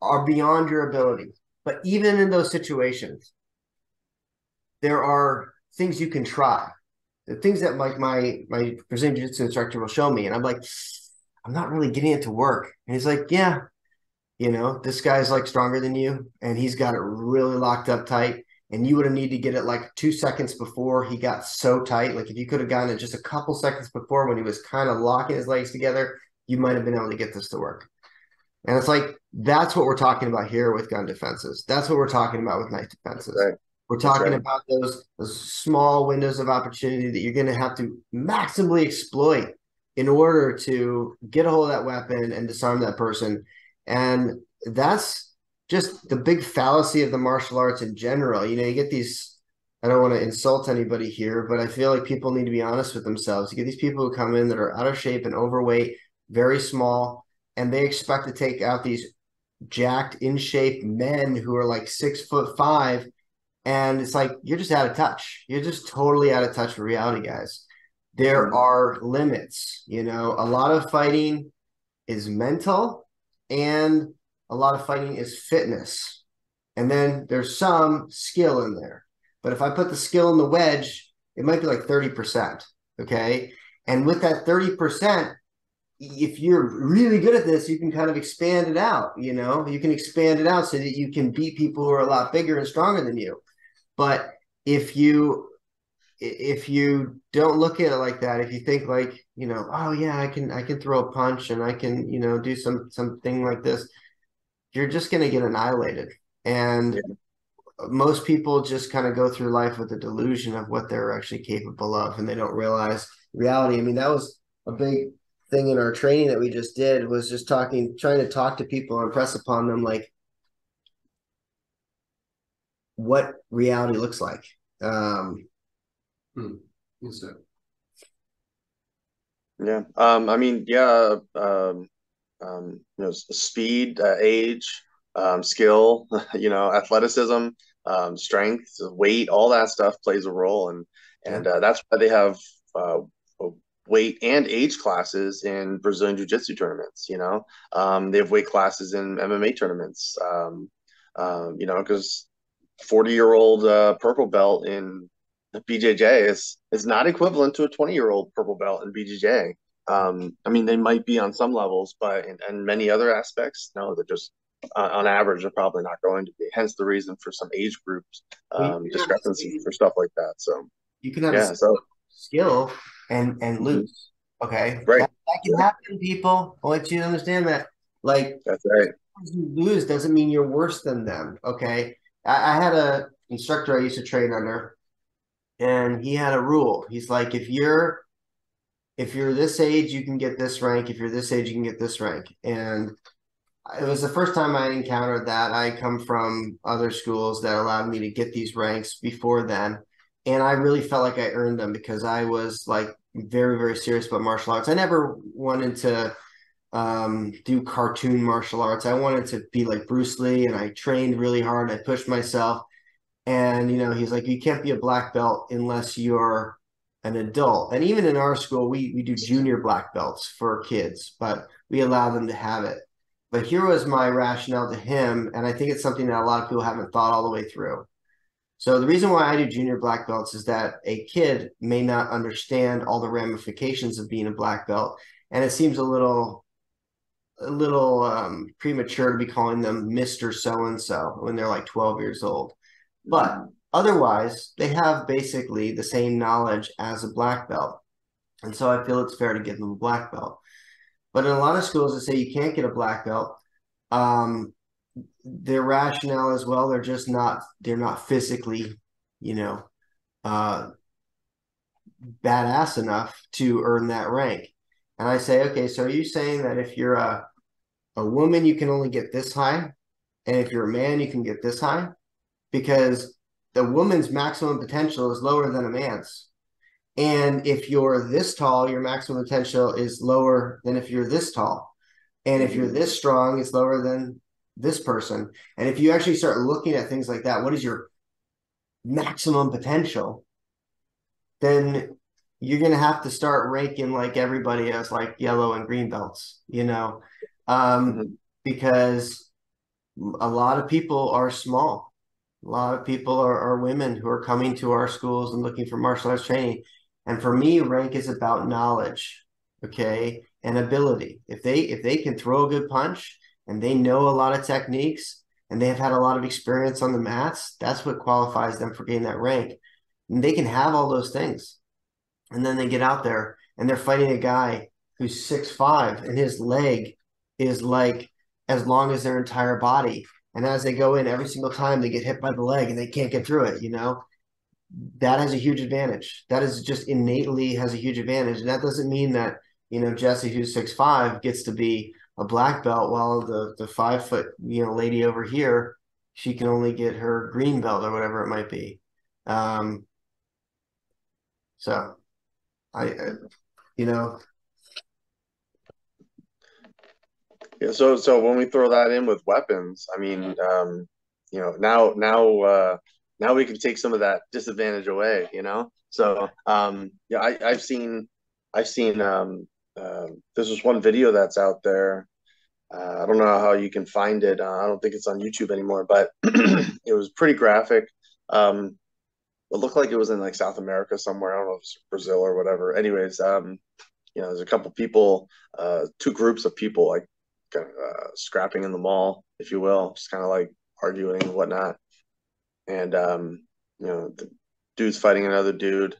[SPEAKER 3] are beyond your ability. But even in those situations, there are things you can try. The things that like my my Brazilian Jiu-Jitsu instructor will show me, and I'm like, I'm not really getting it to work. And he's like, Yeah, you know, this guy's like stronger than you, and he's got it really locked up tight. And you would have needed to get it like two seconds before he got so tight. Like if you could have gotten it just a couple seconds before when he was kind of locking his legs together, you might have been able to get this to work. And it's like that's what we're talking about here with gun defenses. That's what we're talking about with knife defenses.
[SPEAKER 1] Right.
[SPEAKER 3] We're talking
[SPEAKER 1] right.
[SPEAKER 3] about those, those small windows of opportunity that you're going to have to maximally exploit in order to get a hold of that weapon and disarm that person. And that's just the big fallacy of the martial arts in general. You know, you get these. I don't want to insult anybody here, but I feel like people need to be honest with themselves. You get these people who come in that are out of shape and overweight, very small, and they expect to take out these jacked, in shape men who are like six foot five. And it's like, you're just out of touch. You're just totally out of touch with reality, guys. There mm-hmm. are limits. You know, a lot of fighting is mental and a lot of fighting is fitness. And then there's some skill in there. But if I put the skill in the wedge, it might be like 30%. Okay. And with that 30%, if you're really good at this, you can kind of expand it out. You know, you can expand it out so that you can beat people who are a lot bigger and stronger than you. But if you if you don't look at it like that, if you think like, you know, oh yeah, I can I can throw a punch and I can, you know, do some something like this, you're just gonna get annihilated. And
[SPEAKER 1] Yeah.
[SPEAKER 3] most people just kind of go through life with a delusion of what they're actually capable of and they don't realize reality. I mean, that was a big thing in our training that we just did was just talking, trying to talk to people and impress upon them like what reality looks like. Um,
[SPEAKER 2] Yes, sir.
[SPEAKER 1] Yeah. Um, I mean, yeah, um, um, you know, speed, uh, age, um, skill, you know, athleticism, um, strength, weight, all that stuff plays a role. And, and, uh, that's why they have, uh, weight and age classes in Brazilian Jiu-Jitsu tournaments, you know, um, they have weight classes in MMA tournaments, um, um, you know, because 40 year old, uh, purple belt in BJJ is is not equivalent to a 20 year old purple belt in BJJ. Um, I mean, they might be on some levels, but in, in many other aspects, no, they're just uh, on average, they're probably not going to be. Hence the reason for some age groups um,
[SPEAKER 3] you can have
[SPEAKER 1] discrepancies for stuff like that. So
[SPEAKER 3] you can have
[SPEAKER 1] yeah,
[SPEAKER 3] a
[SPEAKER 1] so
[SPEAKER 3] skill and and lose. Okay.
[SPEAKER 1] Right.
[SPEAKER 3] That, that can happen, people. I want you to understand that. Like
[SPEAKER 1] that's right.
[SPEAKER 3] you lose doesn't mean you're worse than them. Okay. I, I had a instructor I used to train under, and he had a rule. He's like, if you're if you're this age, you can get this rank. If you're this age, you can get this rank. And it was the first time I encountered that. I come from other schools that allowed me to get these ranks before then. And I really felt like I earned them because I was like very, very serious about martial arts. I never wanted to um, do cartoon martial arts. I wanted to be like Bruce Lee and I trained really hard. I pushed myself. And, you know, he's like, you can't be a black belt unless you're an adult. And even in our school, we, we do junior black belts for kids, but we allow them to have it. But here was my rationale to him. And I think it's something that a lot of people haven't thought all the way through. So the reason why I do junior black belts is that a kid may not understand all the ramifications of being a black belt. And it seems a little a little um, premature to be calling them Mr. So and so when they're like 12 years old. But otherwise, they have basically the same knowledge as a black belt. And so I feel it's fair to give them a black belt. But in a lot of schools that say you can't get a black belt, um, their rationale as well, they're just not, they're not physically, you know, uh, badass enough to earn that rank. And I say, okay, so are you saying that if you're a a woman, you can only get this high, and if you're a man, you can get this high? Because the woman's maximum potential is lower than a man's. And if you're this tall, your maximum potential is lower than if you're this tall. And if you're this strong, it's lower than this person. And if you actually start looking at things like that, what is your maximum potential? Then you're gonna have to start ranking like everybody as like yellow and green belts, you know, um, mm-hmm. because a lot of people are small. A lot of people are, are women who are coming to our schools and looking for martial arts training. And for me, rank is about knowledge, okay, and ability. If they if they can throw a good punch and they know a lot of techniques and they have had a lot of experience on the mats, that's what qualifies them for getting that rank. And they can have all those things. And then they get out there and they're fighting a guy who's six five and his leg is like as long as their entire body. And as they go in every single time they get hit by the leg and they can't get through it, you know, that has a huge advantage. That is just innately has a huge advantage. And that doesn't mean that, you know, Jesse who's six five gets to be a black belt while the the five foot, you know, lady over here, she can only get her green belt or whatever it might be. Um so I, I you know,
[SPEAKER 1] Yeah, so so when we throw that in with weapons, I mean, um, you know, now now uh, now we can take some of that disadvantage away. You know, so um, yeah, I, I've seen I've seen um, uh, there's this one video that's out there. Uh, I don't know how you can find it. Uh, I don't think it's on YouTube anymore, but it was pretty graphic. Um, it looked like it was in like South America somewhere. I don't know if it's Brazil or whatever. Anyways, um, you know, there's a couple people, uh, two groups of people like uh, scrapping in the mall, if you will, just kind of like arguing and whatnot. And um, you know, the dude's fighting another dude,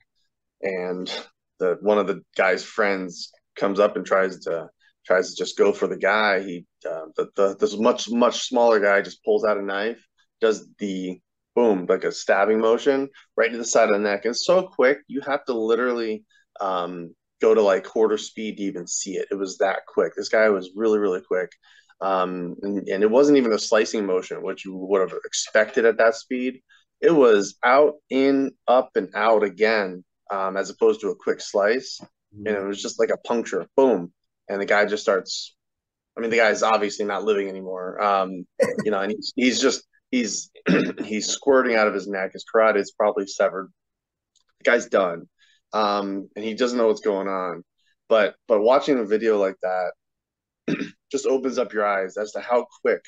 [SPEAKER 1] and the one of the guy's friends comes up and tries to tries to just go for the guy. He uh, the, the this much much smaller guy just pulls out a knife, does the boom like a stabbing motion right to the side of the neck. And so quick, you have to literally um, go to like quarter speed to even see it. It was that quick. This guy was really, really quick. Um, and, and it wasn't even a slicing motion, which you would have expected at that speed. It was out, in, up, and out again, um, as opposed to a quick slice. Mm-hmm. And it was just like a puncture, boom. And the guy just starts. I mean, the guy's obviously not living anymore. Um, you know, and he's, he's just he's he's squirting out of his neck. His carotid is probably severed. The guy's done um, and he doesn't know what's going on. But but watching a video like that just opens up your eyes as to how quick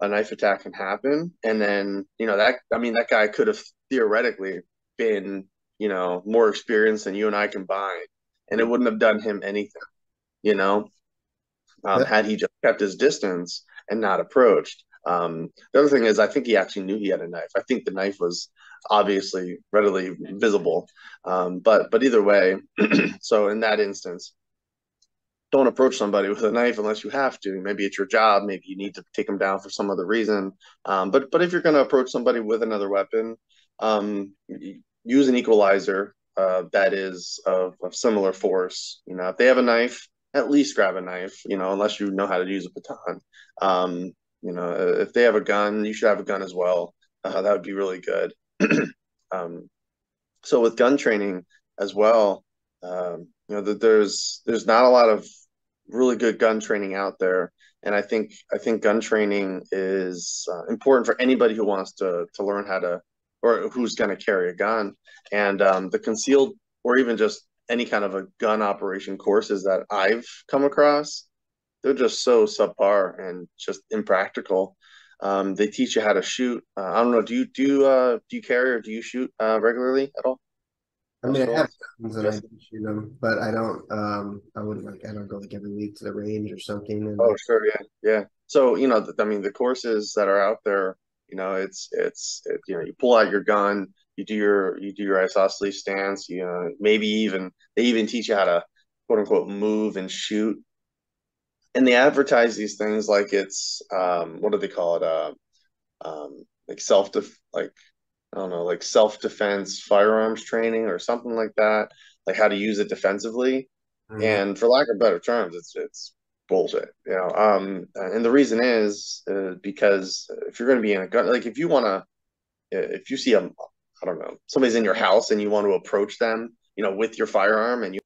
[SPEAKER 1] a knife attack can happen. And then you know that I mean that guy could have theoretically been you know more experienced than you and I combined, and it wouldn't have done him anything. You know, um, yeah. had he just kept his distance and not approached. Um, the other thing is, I think he actually knew he had a knife. I think the knife was obviously readily visible. Um, but but either way, so in that instance, don't approach somebody with a knife unless you have to. Maybe it's your job. Maybe you need to take them down for some other reason. Um, but but if you're going to approach somebody with another weapon, um, use an equalizer uh, that is of, of similar force. You know, if they have a knife, at least grab a knife. You know, unless you know how to use a baton. Um, you know, if they have a gun, you should have a gun as well. Uh, that would be really good. um, so with gun training as well, um, you know, that there's there's not a lot of really good gun training out there, and I think I think gun training is uh, important for anybody who wants to to learn how to or who's going to carry a gun. And um, the concealed or even just any kind of a gun operation courses that I've come across, they're just so subpar and just impractical. Um, they teach you how to shoot. Uh, I don't know. Do you do you, uh, do you carry or do you shoot uh, regularly at all?
[SPEAKER 3] I mean, I have guns and I do shoot them, but I don't. Um, I wouldn't like. I don't go like every week to the range or something. And...
[SPEAKER 1] Oh, sure, yeah, yeah. So you know, I mean, the courses that are out there, you know, it's it's it, you know, you pull out your gun, you do your you do your isosceles stance. You know, maybe even they even teach you how to quote unquote move and shoot and they advertise these things like it's um, what do they call it? Uh, um, like self def like I don't know, like self defense firearms training or something like that, like how to use it defensively. Mm-hmm. And for lack of better terms, it's it's bullshit, you know. Um, and the reason is uh, because if you're going to be in a gun, like if you want to, if you see a, I don't know, somebody's in your house and you want to approach them, you know, with your firearm and you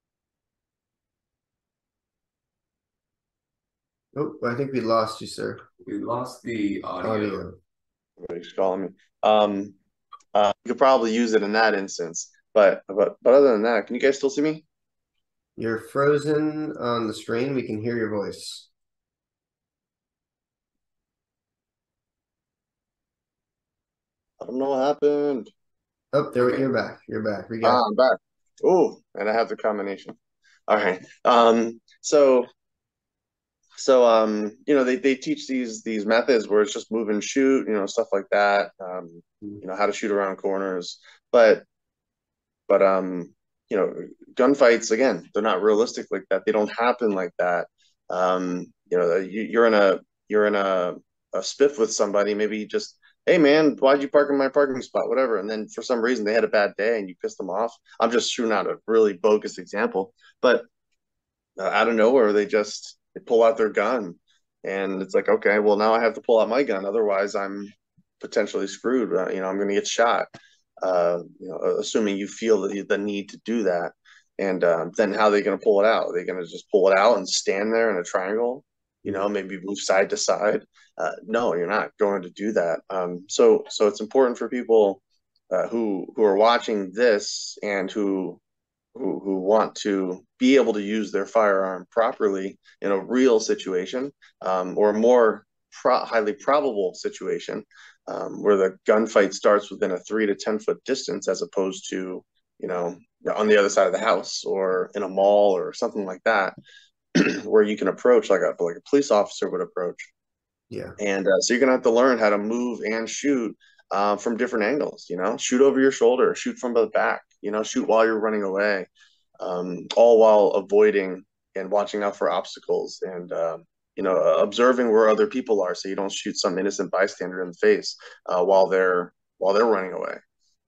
[SPEAKER 3] Oh, I think we lost you, sir.
[SPEAKER 2] We lost the audio. audio.
[SPEAKER 1] Everybody's calling me. Um, uh, you could probably use it in that instance. But but but other than that, can you guys still see me?
[SPEAKER 3] You're frozen on the screen. We can hear your voice.
[SPEAKER 1] I don't know what happened.
[SPEAKER 3] Oh, there you're back. You're back. We got.
[SPEAKER 1] Ah, I'm back. Oh, and I have the combination. All right. Um, so so um, you know, they, they teach these these methods where it's just move and shoot, you know, stuff like that. Um, you know, how to shoot around corners. But but um, you know, gunfights again, they're not realistic like that. They don't happen like that. Um, you know, you, you're in a you're in a a spiff with somebody, maybe just hey man, why'd you park in my parking spot? Whatever. And then for some reason they had a bad day and you pissed them off. I'm just shooting out a really bogus example, but uh, out of nowhere they just they pull out their gun, and it's like okay, well now I have to pull out my gun, otherwise I'm potentially screwed. Uh, you know, I'm going to get shot. Uh, you know, assuming you feel the, the need to do that, and um, then how are they going to pull it out? Are they going to just pull it out and stand there in a triangle? You know, maybe move side to side. Uh, no, you're not going to do that. Um, so, so it's important for people uh, who who are watching this and who who who want to be able to use their firearm properly in a real situation um, or a more pro- highly probable situation um, where the gunfight starts within a three to ten foot distance as opposed to you know on the other side of the house or in a mall or something like that where you can approach like a like a police officer would approach
[SPEAKER 3] yeah.
[SPEAKER 1] and uh, so you're gonna have to learn how to move and shoot uh, from different angles. You know, shoot over your shoulder, shoot from the back. You know, shoot while you're running away, um, all while avoiding and watching out for obstacles and um, you know observing where other people are, so you don't shoot some innocent bystander in the face uh, while they're while they're running away.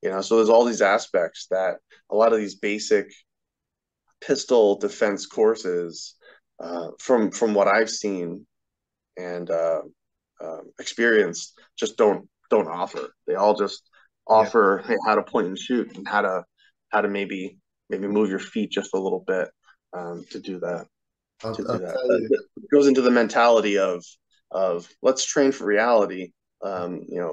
[SPEAKER 1] You know, so there's all these aspects that a lot of these basic pistol defense courses, uh, from from what I've seen and uh, uh, experienced, just don't don't offer. They all just offer yeah. hey, how to point and shoot and how to how to maybe maybe move your feet just a little bit um, to do that. I'll, to do I'll that. It goes into the mentality of of let's train for reality. Um, you know,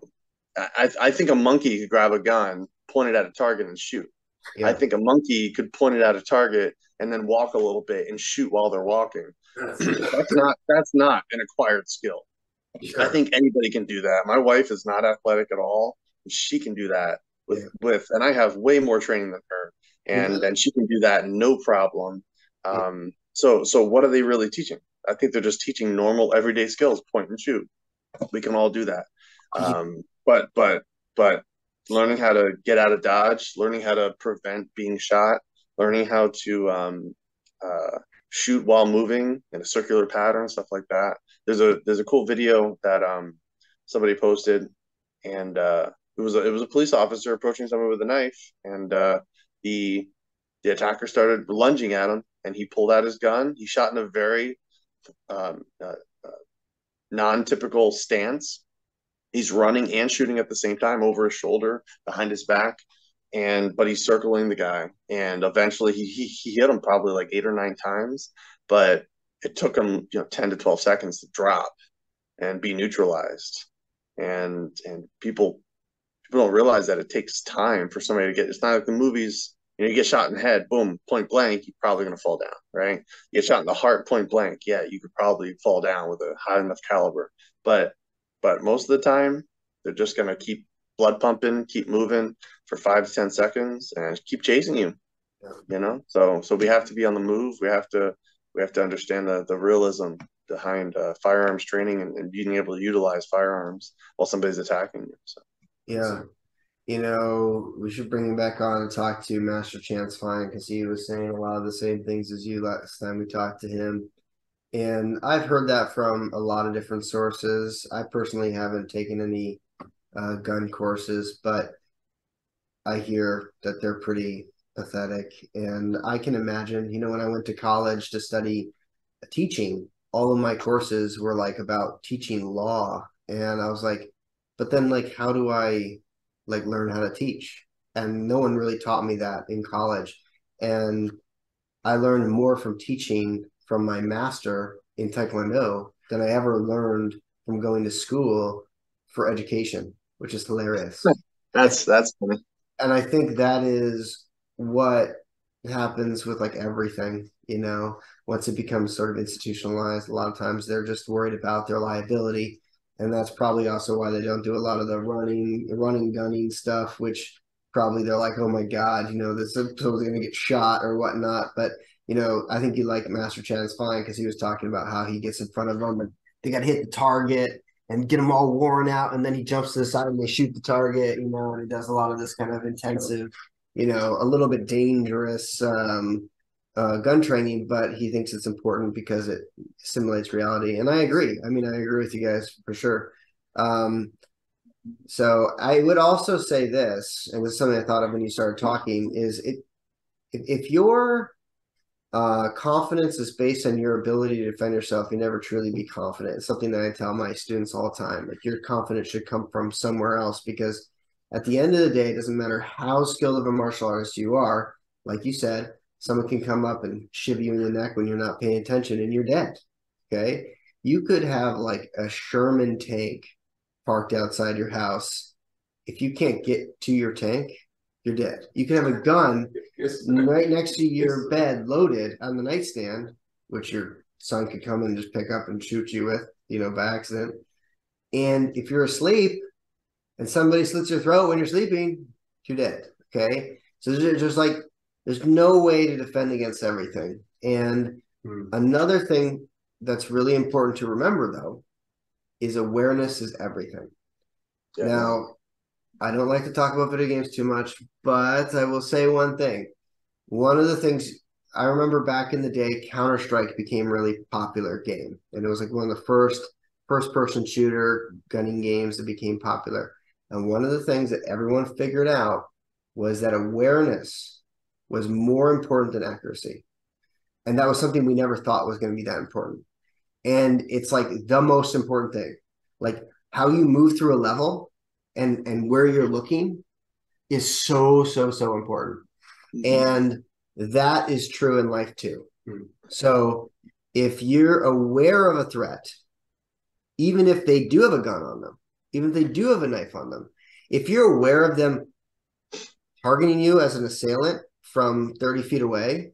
[SPEAKER 1] I, I think a monkey could grab a gun, point it at a target, and shoot. Yeah. I think a monkey could point it at a target and then walk a little bit and shoot while they're walking. that's not that's not an acquired skill. Sure. I think anybody can do that. My wife is not athletic at all. She can do that with yeah. with, and I have way more training than her, and mm-hmm. and she can do that no problem. Um, so so what are they really teaching? I think they're just teaching normal everyday skills, point and shoot. We can all do that. Um, but but but learning how to get out of dodge, learning how to prevent being shot, learning how to um, uh, shoot while moving in a circular pattern, stuff like that. There's a there's a cool video that um somebody posted, and uh, it was a, it was a police officer approaching someone with a knife, and uh, the the attacker started lunging at him, and he pulled out his gun. He shot in a very um, uh, uh non-typical stance. He's running and shooting at the same time over his shoulder, behind his back, and but he's circling the guy and eventually he, he, he hit him probably like eight or nine times but it took him you know 10 to 12 seconds to drop and be neutralized and and people people don't realize that it takes time for somebody to get it's not like the movies you know you get shot in the head boom point blank you're probably going to fall down right you get shot in the heart point blank yeah you could probably fall down with a high enough caliber but but most of the time they're just going to keep blood pumping, keep moving for five to ten seconds, and keep chasing you. You know, so so we have to be on the move. We have to we have to understand the the realism behind uh, firearms training and, and, being able to utilize firearms while somebody's attacking you. So
[SPEAKER 3] yeah. You know, we should bring him back on and talk to Master Chance Fine because he was saying a lot of the same things as you last time we talked to him. And I've heard that from a lot of different sources. I personally haven't taken any uh, gun courses, but I hear that they're pretty pathetic. And I can imagine, you know, when I went to college to study teaching, all of my courses were like about teaching law. And I was like, but then like how do I like learn how to teach? And no one really taught me that in college. And I learned more from teaching from my master in Taekwondo than I ever learned from going to school for education which is hilarious.
[SPEAKER 1] That's that's funny.
[SPEAKER 3] And I think that is what happens with like everything, you know, once it becomes sort of institutionalized, a lot of times they're just worried about their liability. And that's probably also why they don't do a lot of the running, running, gunning stuff, which probably they're like, oh my God, you know, this is going to get shot or whatnot. But, you know, I think you like Master Chance Fine because he was talking about how he gets in front of them and they got to hit the target and get them all worn out. And then he jumps to the side and they shoot the target, you know, and he does a lot of this kind of intensive, you know, a little bit dangerous um, uh, gun training, but he thinks it's important because it simulates reality. And I agree. I mean, I agree with you guys for sure. Um, so I would also say this, and this is something I thought of when you started talking, is it if, if your uh, confidence is based on your ability to defend yourself, you never truly be confident. It's something that I tell my students all the time. Like your confidence should come from somewhere else because at the end of the day, it doesn't matter how skilled of a martial artist you are. Like you said, someone can come up and shiv you in the neck when you're not paying attention and you're dead. Okay. You could have like a Sherman tank parked outside your house. If you can't get to your tank, you're dead. You can have a gun right next to your bed loaded on the nightstand, which your son could come and just pick up and shoot you with, you know, by accident. And if you're asleep and somebody slits your throat when you're sleeping, you're dead. Okay. So there's just like, there's no way to defend against everything. And hmm. another thing that's really important to remember, though, is awareness is everything. Yeah. Now, I don't like to talk about video games too much, but I will say one thing. One of the things I remember back in the day, Counter Strike became really popular game, and it was like one of the first first person shooter gunning games that became popular. And one of the things that everyone figured out was that awareness was more important than accuracy. And that was something we never thought was going to be that important and it's like the most important thing like how you move through a level and and where you're looking is so so so important mm-hmm. and that is true in life too mm-hmm. so if you're aware of a threat even if they do have a gun on them even if they do have a knife on them if you're aware of them targeting you as an assailant from 30 feet away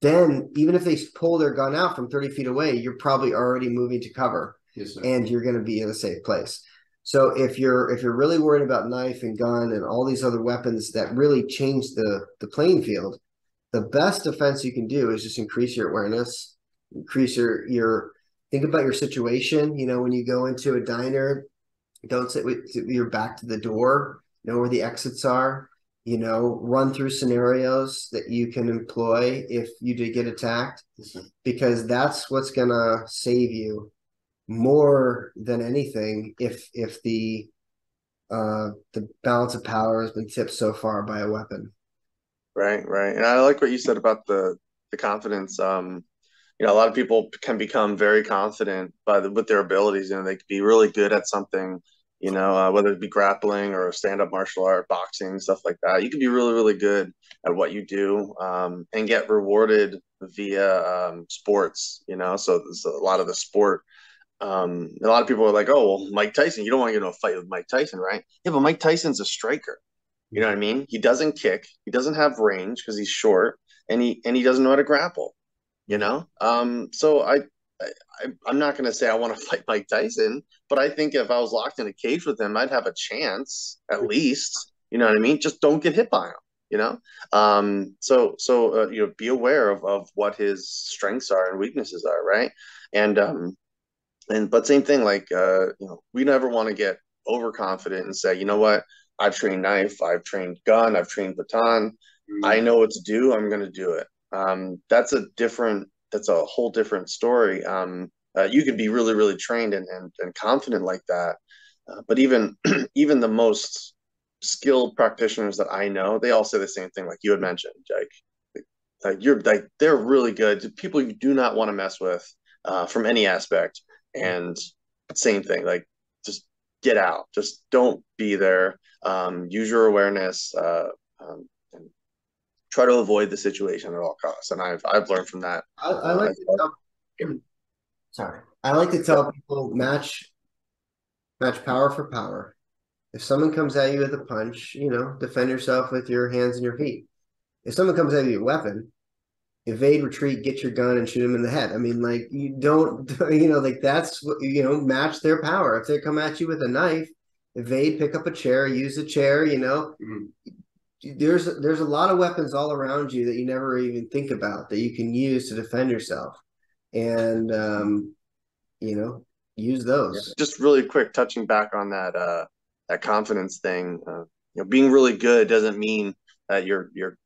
[SPEAKER 3] then even if they pull their gun out from 30 feet away, you're probably already moving to cover yes, and you're going to be in a safe place. So if you're if you're really worried about knife and gun and all these other weapons that really change the the playing field, the best defense you can do is just increase your awareness, increase your your think about your situation. You know, when you go into a diner, don't sit with your back to the door. Know where the exits are you know, run through scenarios that you can employ if you did get attacked, because that's what's gonna save you more than anything if if the uh the balance of power has been tipped so far by a weapon.
[SPEAKER 1] Right, right. And I like what you said about the the confidence. Um, you know, a lot of people can become very confident by the, with their abilities. You know, they could be really good at something you know, uh, whether it be grappling or stand up martial art, boxing, stuff like that. You can be really, really good at what you do um, and get rewarded via um, sports, you know. So there's a lot of the sport. Um, a lot of people are like, oh, well, Mike Tyson, you don't want to get into a fight with Mike Tyson, right? Yeah, but Mike Tyson's a striker. You know what I mean? He doesn't kick, he doesn't have range because he's short, and he and he doesn't know how to grapple. You know, um, so I I, am not going to say I want to fight Mike Tyson, but I think if I was locked in a cage with him, I'd have a chance at least. You know what I mean? Just don't get hit by him. You know, um, so so uh, you know, be aware of of what his strengths are and weaknesses are, right? And um, and but same thing, like uh, you know, we never want to get overconfident and say, you know what, I've trained knife, I've trained gun, I've trained baton, mm-hmm. I know what to do, I'm going to do it. Um, that's a different that's a whole different story. Um, uh, you could be really, really trained and, and, and confident like that. Uh, but even even the most skilled practitioners that I know, they all say the same thing, like you had mentioned, like, like you're like they're really good. People you do not want to mess with uh, from any aspect. And same thing, like just get out, just don't be there. Um, use your awareness. Uh, um, try to avoid the situation at all costs. And I've I've learned from that.
[SPEAKER 3] I, I like to tell, sorry. I like to tell people match match power for power. If someone comes at you with a punch, you know, defend yourself with your hands and your feet. if someone comes at you with a weapon, evade, retreat, get your gun, and shoot them in the head. I mean, like you don't, you know, like that's what you know, match their power. If they come at you with a knife, evade, pick up a chair, use a chair. You know, mm-hmm. There's there's a lot of weapons all around you that you never even think about that you can use to defend yourself, and um, you know, use those.
[SPEAKER 1] Just really quick, touching back on that uh, that confidence thing. Uh, you know, being really good doesn't mean that you're you're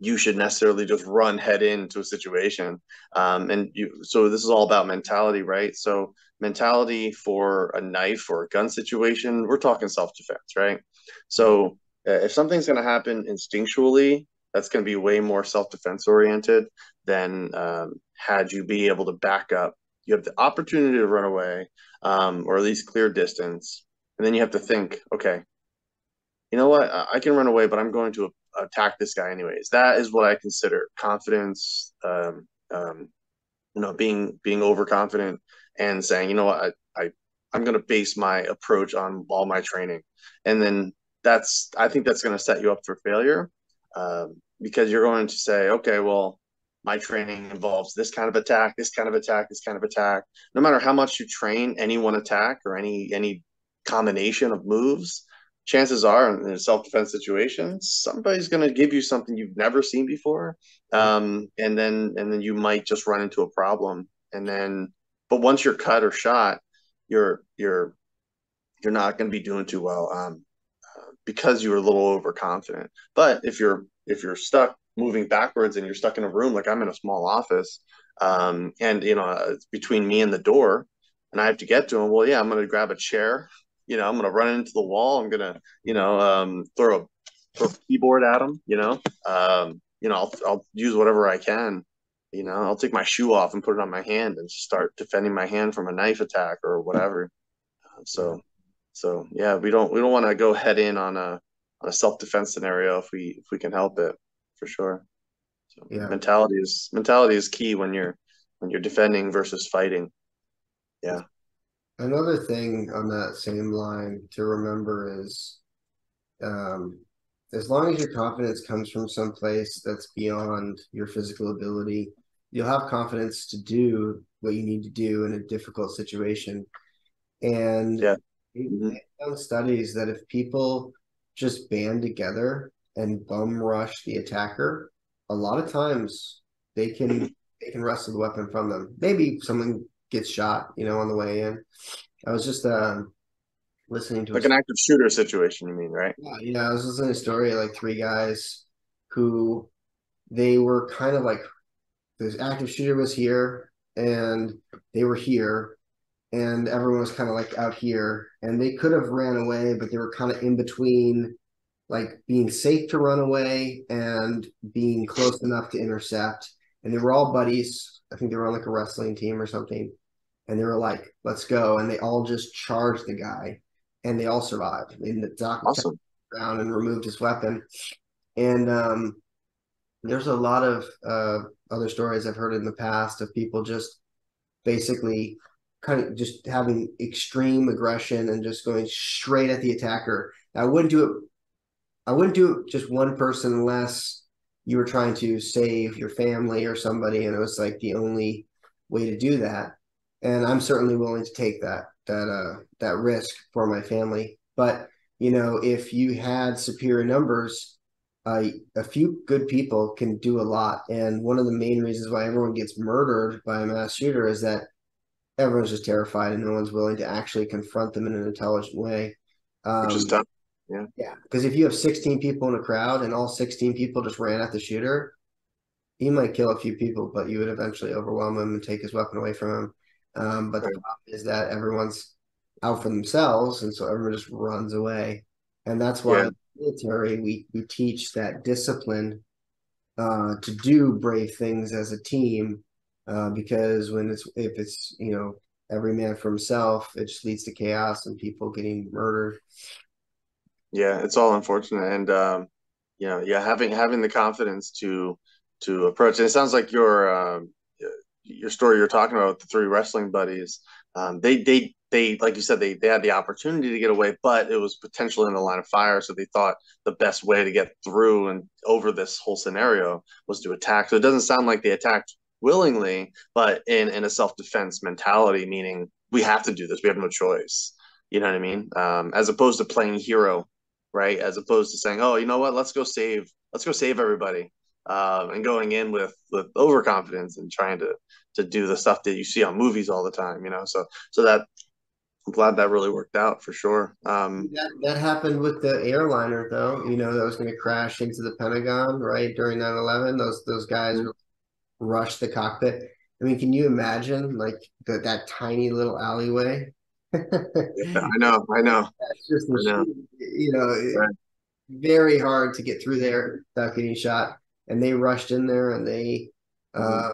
[SPEAKER 1] you should necessarily just run head into a situation. Um, and you, so this is all about mentality, right? So mentality for a knife or a gun situation, we're talking self defense, right? So if something's going to happen instinctually, that's going to be way more self defense oriented than um, had you be able to back up. You have the opportunity to run away, um, or at least clear distance, and then you have to think, okay, you know what? I can run away, but I'm going to attack this guy anyways. That is what I consider confidence. Um, um, you know, being being overconfident and saying, you know what, I, I I'm going to base my approach on all my training, and then that's I think that's going to set you up for failure um, because you're going to say, okay, well, my training involves this kind of attack, this kind of attack, this kind of attack. No matter how much you train any one attack or any any combination of moves, chances are in a self-defense situation somebody's going to give you something you've never seen before um, and then and then you might just run into a problem and then but once you're cut or shot you're you're you're not going to be doing too well um, because you were a little overconfident but if you're if you're stuck moving backwards and you're stuck in a room like i'm in a small office um, and you know it's between me and the door and i have to get to him well yeah i'm going to grab a chair you know, I'm gonna run into the wall. I'm gonna, you know, um, throw a, throw a keyboard at him. You know, um, you know, I'll I'll use whatever I can. You know, I'll take my shoe off and put it on my hand and start defending my hand from a knife attack or whatever. Uh, so, so yeah, we don't we don't want to go head in on a on a self defense scenario if we if we can help it for sure. So yeah. mentality is mentality is key when you're when you're defending versus fighting. Yeah.
[SPEAKER 3] Another thing on that same line to remember is um, as long as your confidence comes from some place that's beyond your physical ability, you'll have confidence to do what you need to do in a difficult situation. And yeah. Mm-hmm. done studies that if people just band together and bum rush the attacker, a lot of times they can they can wrestle the weapon from them. Maybe someone gets shot, you know, on the way in. I was just um, listening to
[SPEAKER 1] like a, an active shooter situation. You mean, right?
[SPEAKER 3] Yeah, yeah. I was listening to a story like three guys who they were kind of like this active shooter was here and they were here and everyone was kind of like out here and they could have ran away but they were kind of in between like being safe to run away and being close enough to intercept and they were all buddies i think they were on like a wrestling team or something and they were like, "Let's go!" And they all just charged the guy, and they all survived. And the doc awesome. around and removed his weapon. And um, there's a lot of uh, other stories I've heard in the past of people just basically kind of just having extreme aggression and just going straight at the attacker. I wouldn't do it. I wouldn't do it just one person unless you were trying to save your family or somebody, and it was like the only way to do that and I'm certainly willing to take that that uh that risk for my family. But you know, if you had superior numbers, uh, a few good people can do a lot. And one of the main reasons why everyone gets murdered by a mass shooter is that everyone's just terrified and no one's willing to actually confront them in an intelligent way.
[SPEAKER 1] Um, Which is tough. Yeah.
[SPEAKER 3] Yeah. Because if you have 16 people in a crowd and all 16 people just ran at the shooter, he might kill a few people, but you would eventually overwhelm him and take his weapon away from him. Um, but the problem is that everyone's out for themselves, and so everyone just runs away. And that's why yeah. military we we teach that discipline uh, to do brave things as a team, uh, because when it's if it's you know every man for himself, it just leads to chaos and people getting murdered.
[SPEAKER 1] Yeah, it's all unfortunate, and um, you know, yeah, having having the confidence to to approach. And it sounds like you're um, your story you're talking about the three wrestling buddies um, they they they like you said they they had the opportunity to get away but it was potentially in the line of fire so they thought the best way to get through and over this whole scenario was to attack so it doesn't sound like they attacked willingly but in in a self-defense mentality meaning we have to do this we have no choice you know what i mean um, as opposed to playing hero right as opposed to saying oh you know what let's go save let's go save everybody um, and going in with with overconfidence and trying to to do the stuff that you see on movies all the time you know so so that I'm glad that really worked out for sure. Um,
[SPEAKER 3] that, that happened with the airliner, though. You know, that was going to crash into the Pentagon, right during 9/11. Those those guys mm-hmm. Rushed the cockpit. I mean, can you imagine like the, that tiny little alleyway?
[SPEAKER 1] yeah, I know, I know.
[SPEAKER 3] That's just I know. you know, right. very hard to get through there without getting shot. And they rushed in there and they mm-hmm. uh,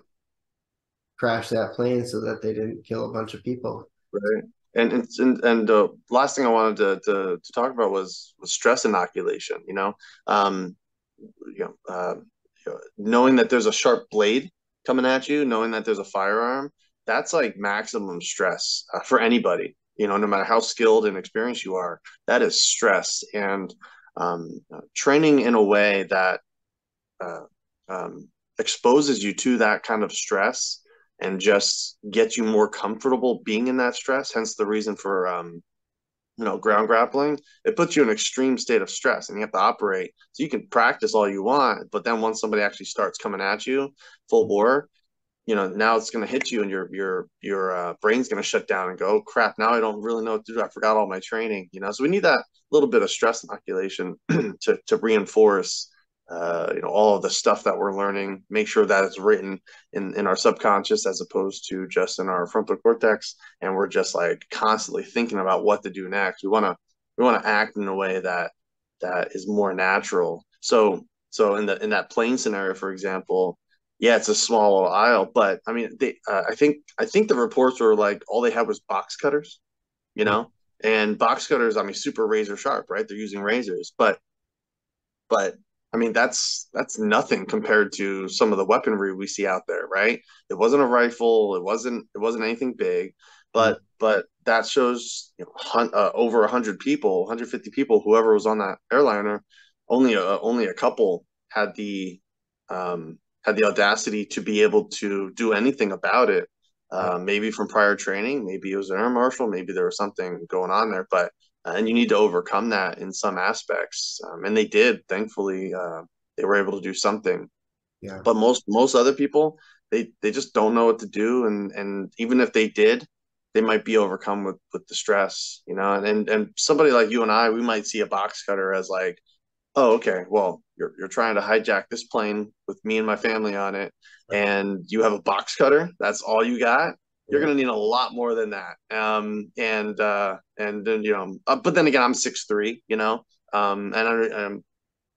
[SPEAKER 3] crashed that plane so that they didn't kill a bunch of people.
[SPEAKER 1] Right and and and the last thing I wanted to, to, to talk about was was stress inoculation. You know, um, you know, uh, you know, knowing that there's a sharp blade coming at you, knowing that there's a firearm, that's like maximum stress uh, for anybody. You know, no matter how skilled and experienced you are, that is stress. And um, uh, training in a way that uh, um, exposes you to that kind of stress and just gets you more comfortable being in that stress. Hence the reason for um, you know ground grappling. It puts you in an extreme state of stress, and you have to operate. So you can practice all you want, but then once somebody actually starts coming at you full bore, you know now it's going to hit you, and your your your uh, brain's going to shut down and go, oh, crap! Now I don't really know what to do. I forgot all my training. You know, so we need that little bit of stress inoculation to to reinforce uh, you know all of the stuff that we're learning make sure that it's written in in our subconscious as opposed to just in our frontal cortex. And we're just like constantly thinking about what to do next. We want to we want to act in a way that that is more natural. So so in the in that plane scenario for example yeah it's a small little aisle but i mean they uh, i think i think the reports were like all they had was box cutters you know? And box cutters i mean super razor sharp right? They're using razors but but I mean, that's that's nothing compared to some of the weaponry we see out there, right? It wasn't a rifle, it wasn't it wasn't anything big, but but that shows you know, hun- uh, over 100 people, 150 people, whoever was on that airliner, only a, only a couple had the um, had the audacity to be able to do anything about it. Uh, maybe from prior training, maybe it was an air marshal, maybe there was something going on there, but and you need to overcome that in some aspects. Um, and they did thankfully uh, they were able to do something. Yeah. But most most other people they they just don't know what to do. And and even if they did they might be overcome with with the stress you know? And and, and somebody like you and i we might see a box cutter as like oh okay well you're, you're trying to hijack this plane with me and my family on it and you have a box cutter? That's all you got you're going to need a lot more than that. Um, and uh, and then you know, uh, but then again, I'm six three, you know, um, and I, um,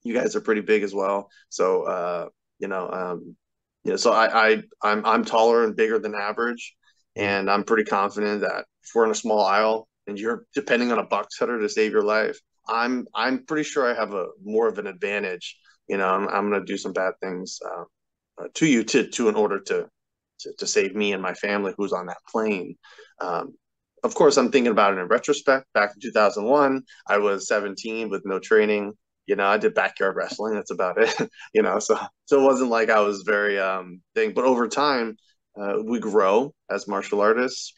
[SPEAKER 1] you guys are pretty big as well. So uh, you know, um, you know, so I, I I'm I'm taller and bigger than average, and I'm pretty confident that if we're in a small aisle and you're depending on a box cutter to save your life, I'm I'm pretty sure I have a more of an advantage. You know, I'm, I'm going to do some bad things uh, uh, to you to to in order to to, to save me and my family who's on that plane. Um, of course, I'm thinking about it in retrospect. Back in 2001, I was 17 with no training. You know, I did backyard wrestling. That's about it. you know, so so it wasn't like I was very um thing. But over time, uh, we grow as martial artists.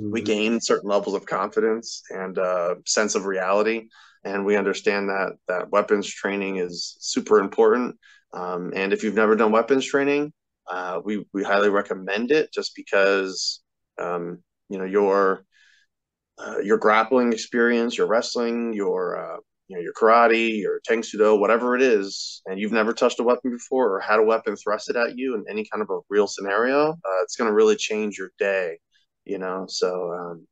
[SPEAKER 1] Mm-hmm. We gain certain levels of confidence and uh, sense of reality, and we understand that that weapons training is super important. Um, and if you've never done weapons training, uh, we we highly recommend it just because um, you know your uh, your grappling experience, your wrestling, your uh, you know your karate, your Tang Soo Do, whatever it is, and you've never touched a weapon before or had a weapon thrusted at you in any kind of a real scenario, uh, it's going to really change your day. You know, so um,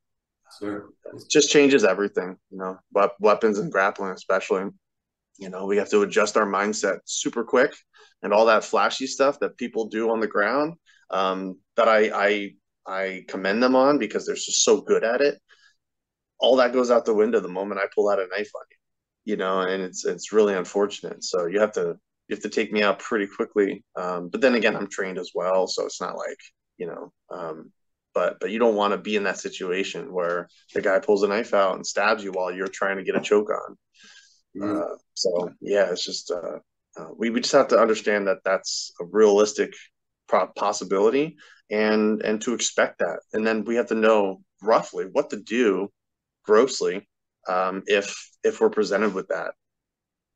[SPEAKER 1] sure. it just changes everything. You know, weapons and grappling especially. You know, we have to adjust our mindset super quick and all that flashy stuff that people do on the ground um, that I, I I commend them on because they're just so good at it. All that goes out the window the moment I pull out a knife on you, you know, and it's it's really unfortunate. So you have to you have to take me out pretty quickly. Um, but then again, I'm trained as well, so it's not like you know. Um, but but you don't want to be in that situation where the guy pulls a knife out and stabs you while you're trying to get a choke on. Mm-hmm. Uh, so yeah, it's just uh, uh, we we just have to understand that that's a realistic possibility and and to expect that, and then we have to know roughly what to do grossly um, if if we're presented with that.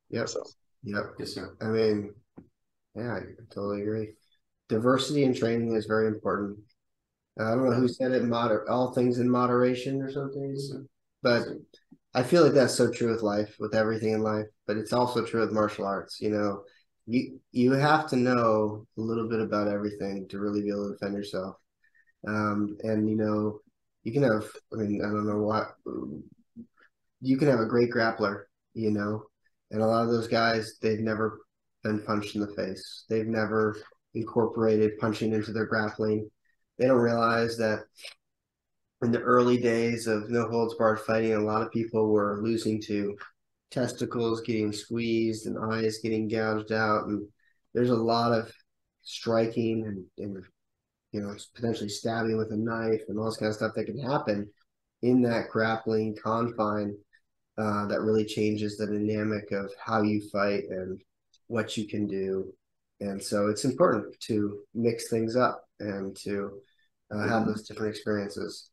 [SPEAKER 3] Yep. So. Yep. Yes, sir. I mean, yeah, I totally agree. Diversity in training is very important. I don't know who said it, moder all things in moderation or something. But I feel like that's so true with life, with everything in life. But it's also true with martial arts. You know, you you have to know a little bit about everything to really be able to defend yourself. Um, and you know, you can have. I mean, I don't know what. You can have a great grappler, you know, and a lot of those guys they've never been punched in the face. They've never incorporated punching into their grappling they don't realize that in the early days of no holds barred fighting, a lot of people were losing to testicles getting squeezed and eyes getting gouged out, and there's a lot of striking and, and you know potentially stabbing with a knife and all this kind of stuff that can happen in that grappling confine uh, that really changes the dynamic of how you fight and what you can do. And so it's important to mix things up and to uh, have those different experiences.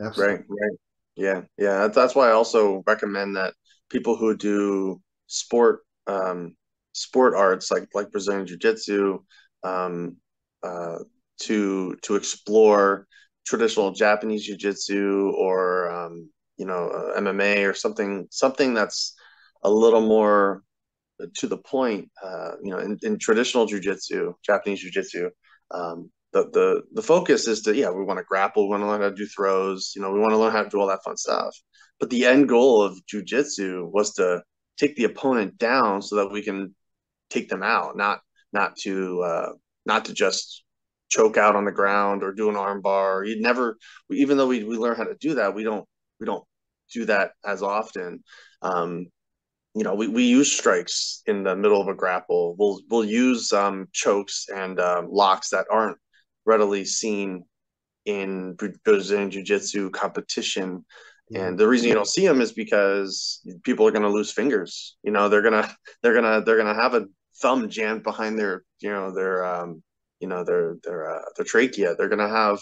[SPEAKER 1] Absolutely. Right, right. Yeah, yeah. That's, that's why I also recommend that people who do sport um, sport arts like like Brazilian Jiu Jitsu um, uh, to to explore traditional Japanese Jiu Jitsu or um, you know uh, MMA or something something that's a little more to the point. Uh, you know, in, in traditional Jiu Jitsu, Japanese Jiu Jitsu, um, the the the focus is to yeah we want to grapple we want to learn how to do throws you know we want to learn how to do all that fun stuff. But the end goal of jujitsu was to take the opponent down so that we can take them out not not to uh, not to just choke out on the ground or do an armbar you never even though we, we learn how to do that we don't we don't do that as often. Um, you know, we, we use strikes in the middle of a grapple. We'll we'll use um, chokes and um, locks that aren't readily seen in Brazilian Jiu Jitsu competition. And the reason you don't see them is because people are going to lose fingers. You know, they're gonna they're gonna they're gonna have a thumb jammed behind their you know their um you know their their uh, their trachea. They're gonna have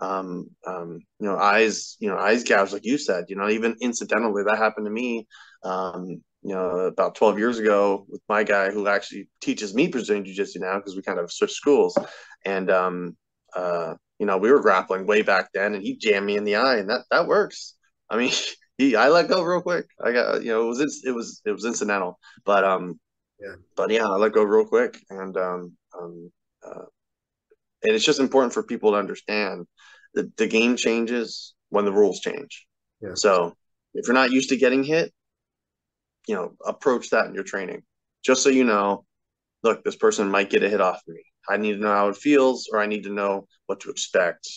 [SPEAKER 1] um um you know eyes you know eyes gouged like you said. You know, even incidentally that happened to me. Um, you know, about 12 years ago with my guy who actually teaches me Brazilian Jiu Jitsu now because we kind of switched schools. And um, uh, you know, we were grappling way back then, and he jammed me in the eye, and that that works. I mean, he I let go real quick. I got you know it was it was it was incidental, but um, yeah, but yeah, I let go real quick, and um, um, uh, and it's just important for people to understand that the game changes when the rules change. Yeah. So if you're not used to getting hit, you know, approach that in your training, just so you know. Look, this person might get a hit off me. I need to know how it feels, or I need to know what to expect,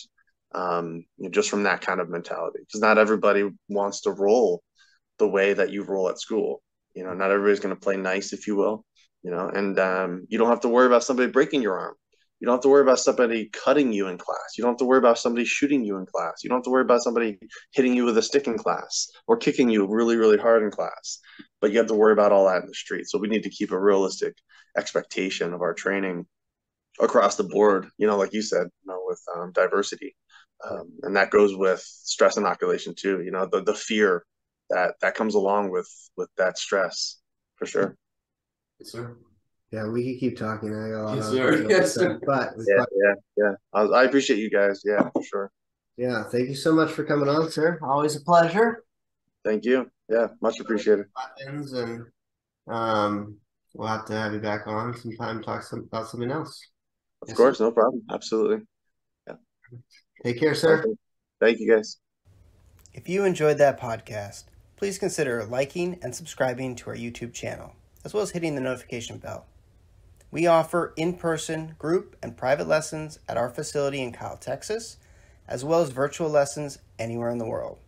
[SPEAKER 1] um, you know, just from that kind of mentality. Because not everybody wants to roll the way that you roll at school. You know, not everybody's going to play nice, if you will. You know, and um, you don't have to worry about somebody breaking your arm. You don't have to worry about somebody cutting you in class. You don't have to worry about somebody shooting you in class. You don't have to worry about somebody hitting you with a stick in class or kicking you really, really hard in class. But you have to worry about all that in the street. So we need to keep a realistic expectation of our training across the board, you know, like you said, you know, with um, diversity. Um, and that goes with stress inoculation too, you know, the, the fear that that comes along with with that stress for sure.
[SPEAKER 2] Yes, sir.
[SPEAKER 3] Yeah, we can keep talking. I got
[SPEAKER 2] yes, sir. Yes, sir.
[SPEAKER 1] But yeah, yeah, yeah. I, I appreciate you guys. Yeah, for sure.
[SPEAKER 3] Yeah, thank you so much for coming on, sir. Always a pleasure.
[SPEAKER 1] Thank you. Yeah, much appreciated.
[SPEAKER 3] And um, we'll have to have you back on sometime talk some, about something else.
[SPEAKER 1] Of yes, course, sir. no problem. Absolutely. Yeah.
[SPEAKER 3] Take care, sir.
[SPEAKER 1] Thank you, guys.
[SPEAKER 4] If you enjoyed that podcast, please consider liking and subscribing to our YouTube channel, as well as hitting the notification bell. We offer in person, group, and private lessons at our facility in Kyle, Texas, as well as virtual lessons anywhere in the world.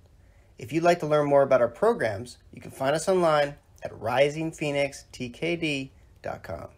[SPEAKER 4] If you'd like to learn more about our programs, you can find us online at risingphoenixtkd.com.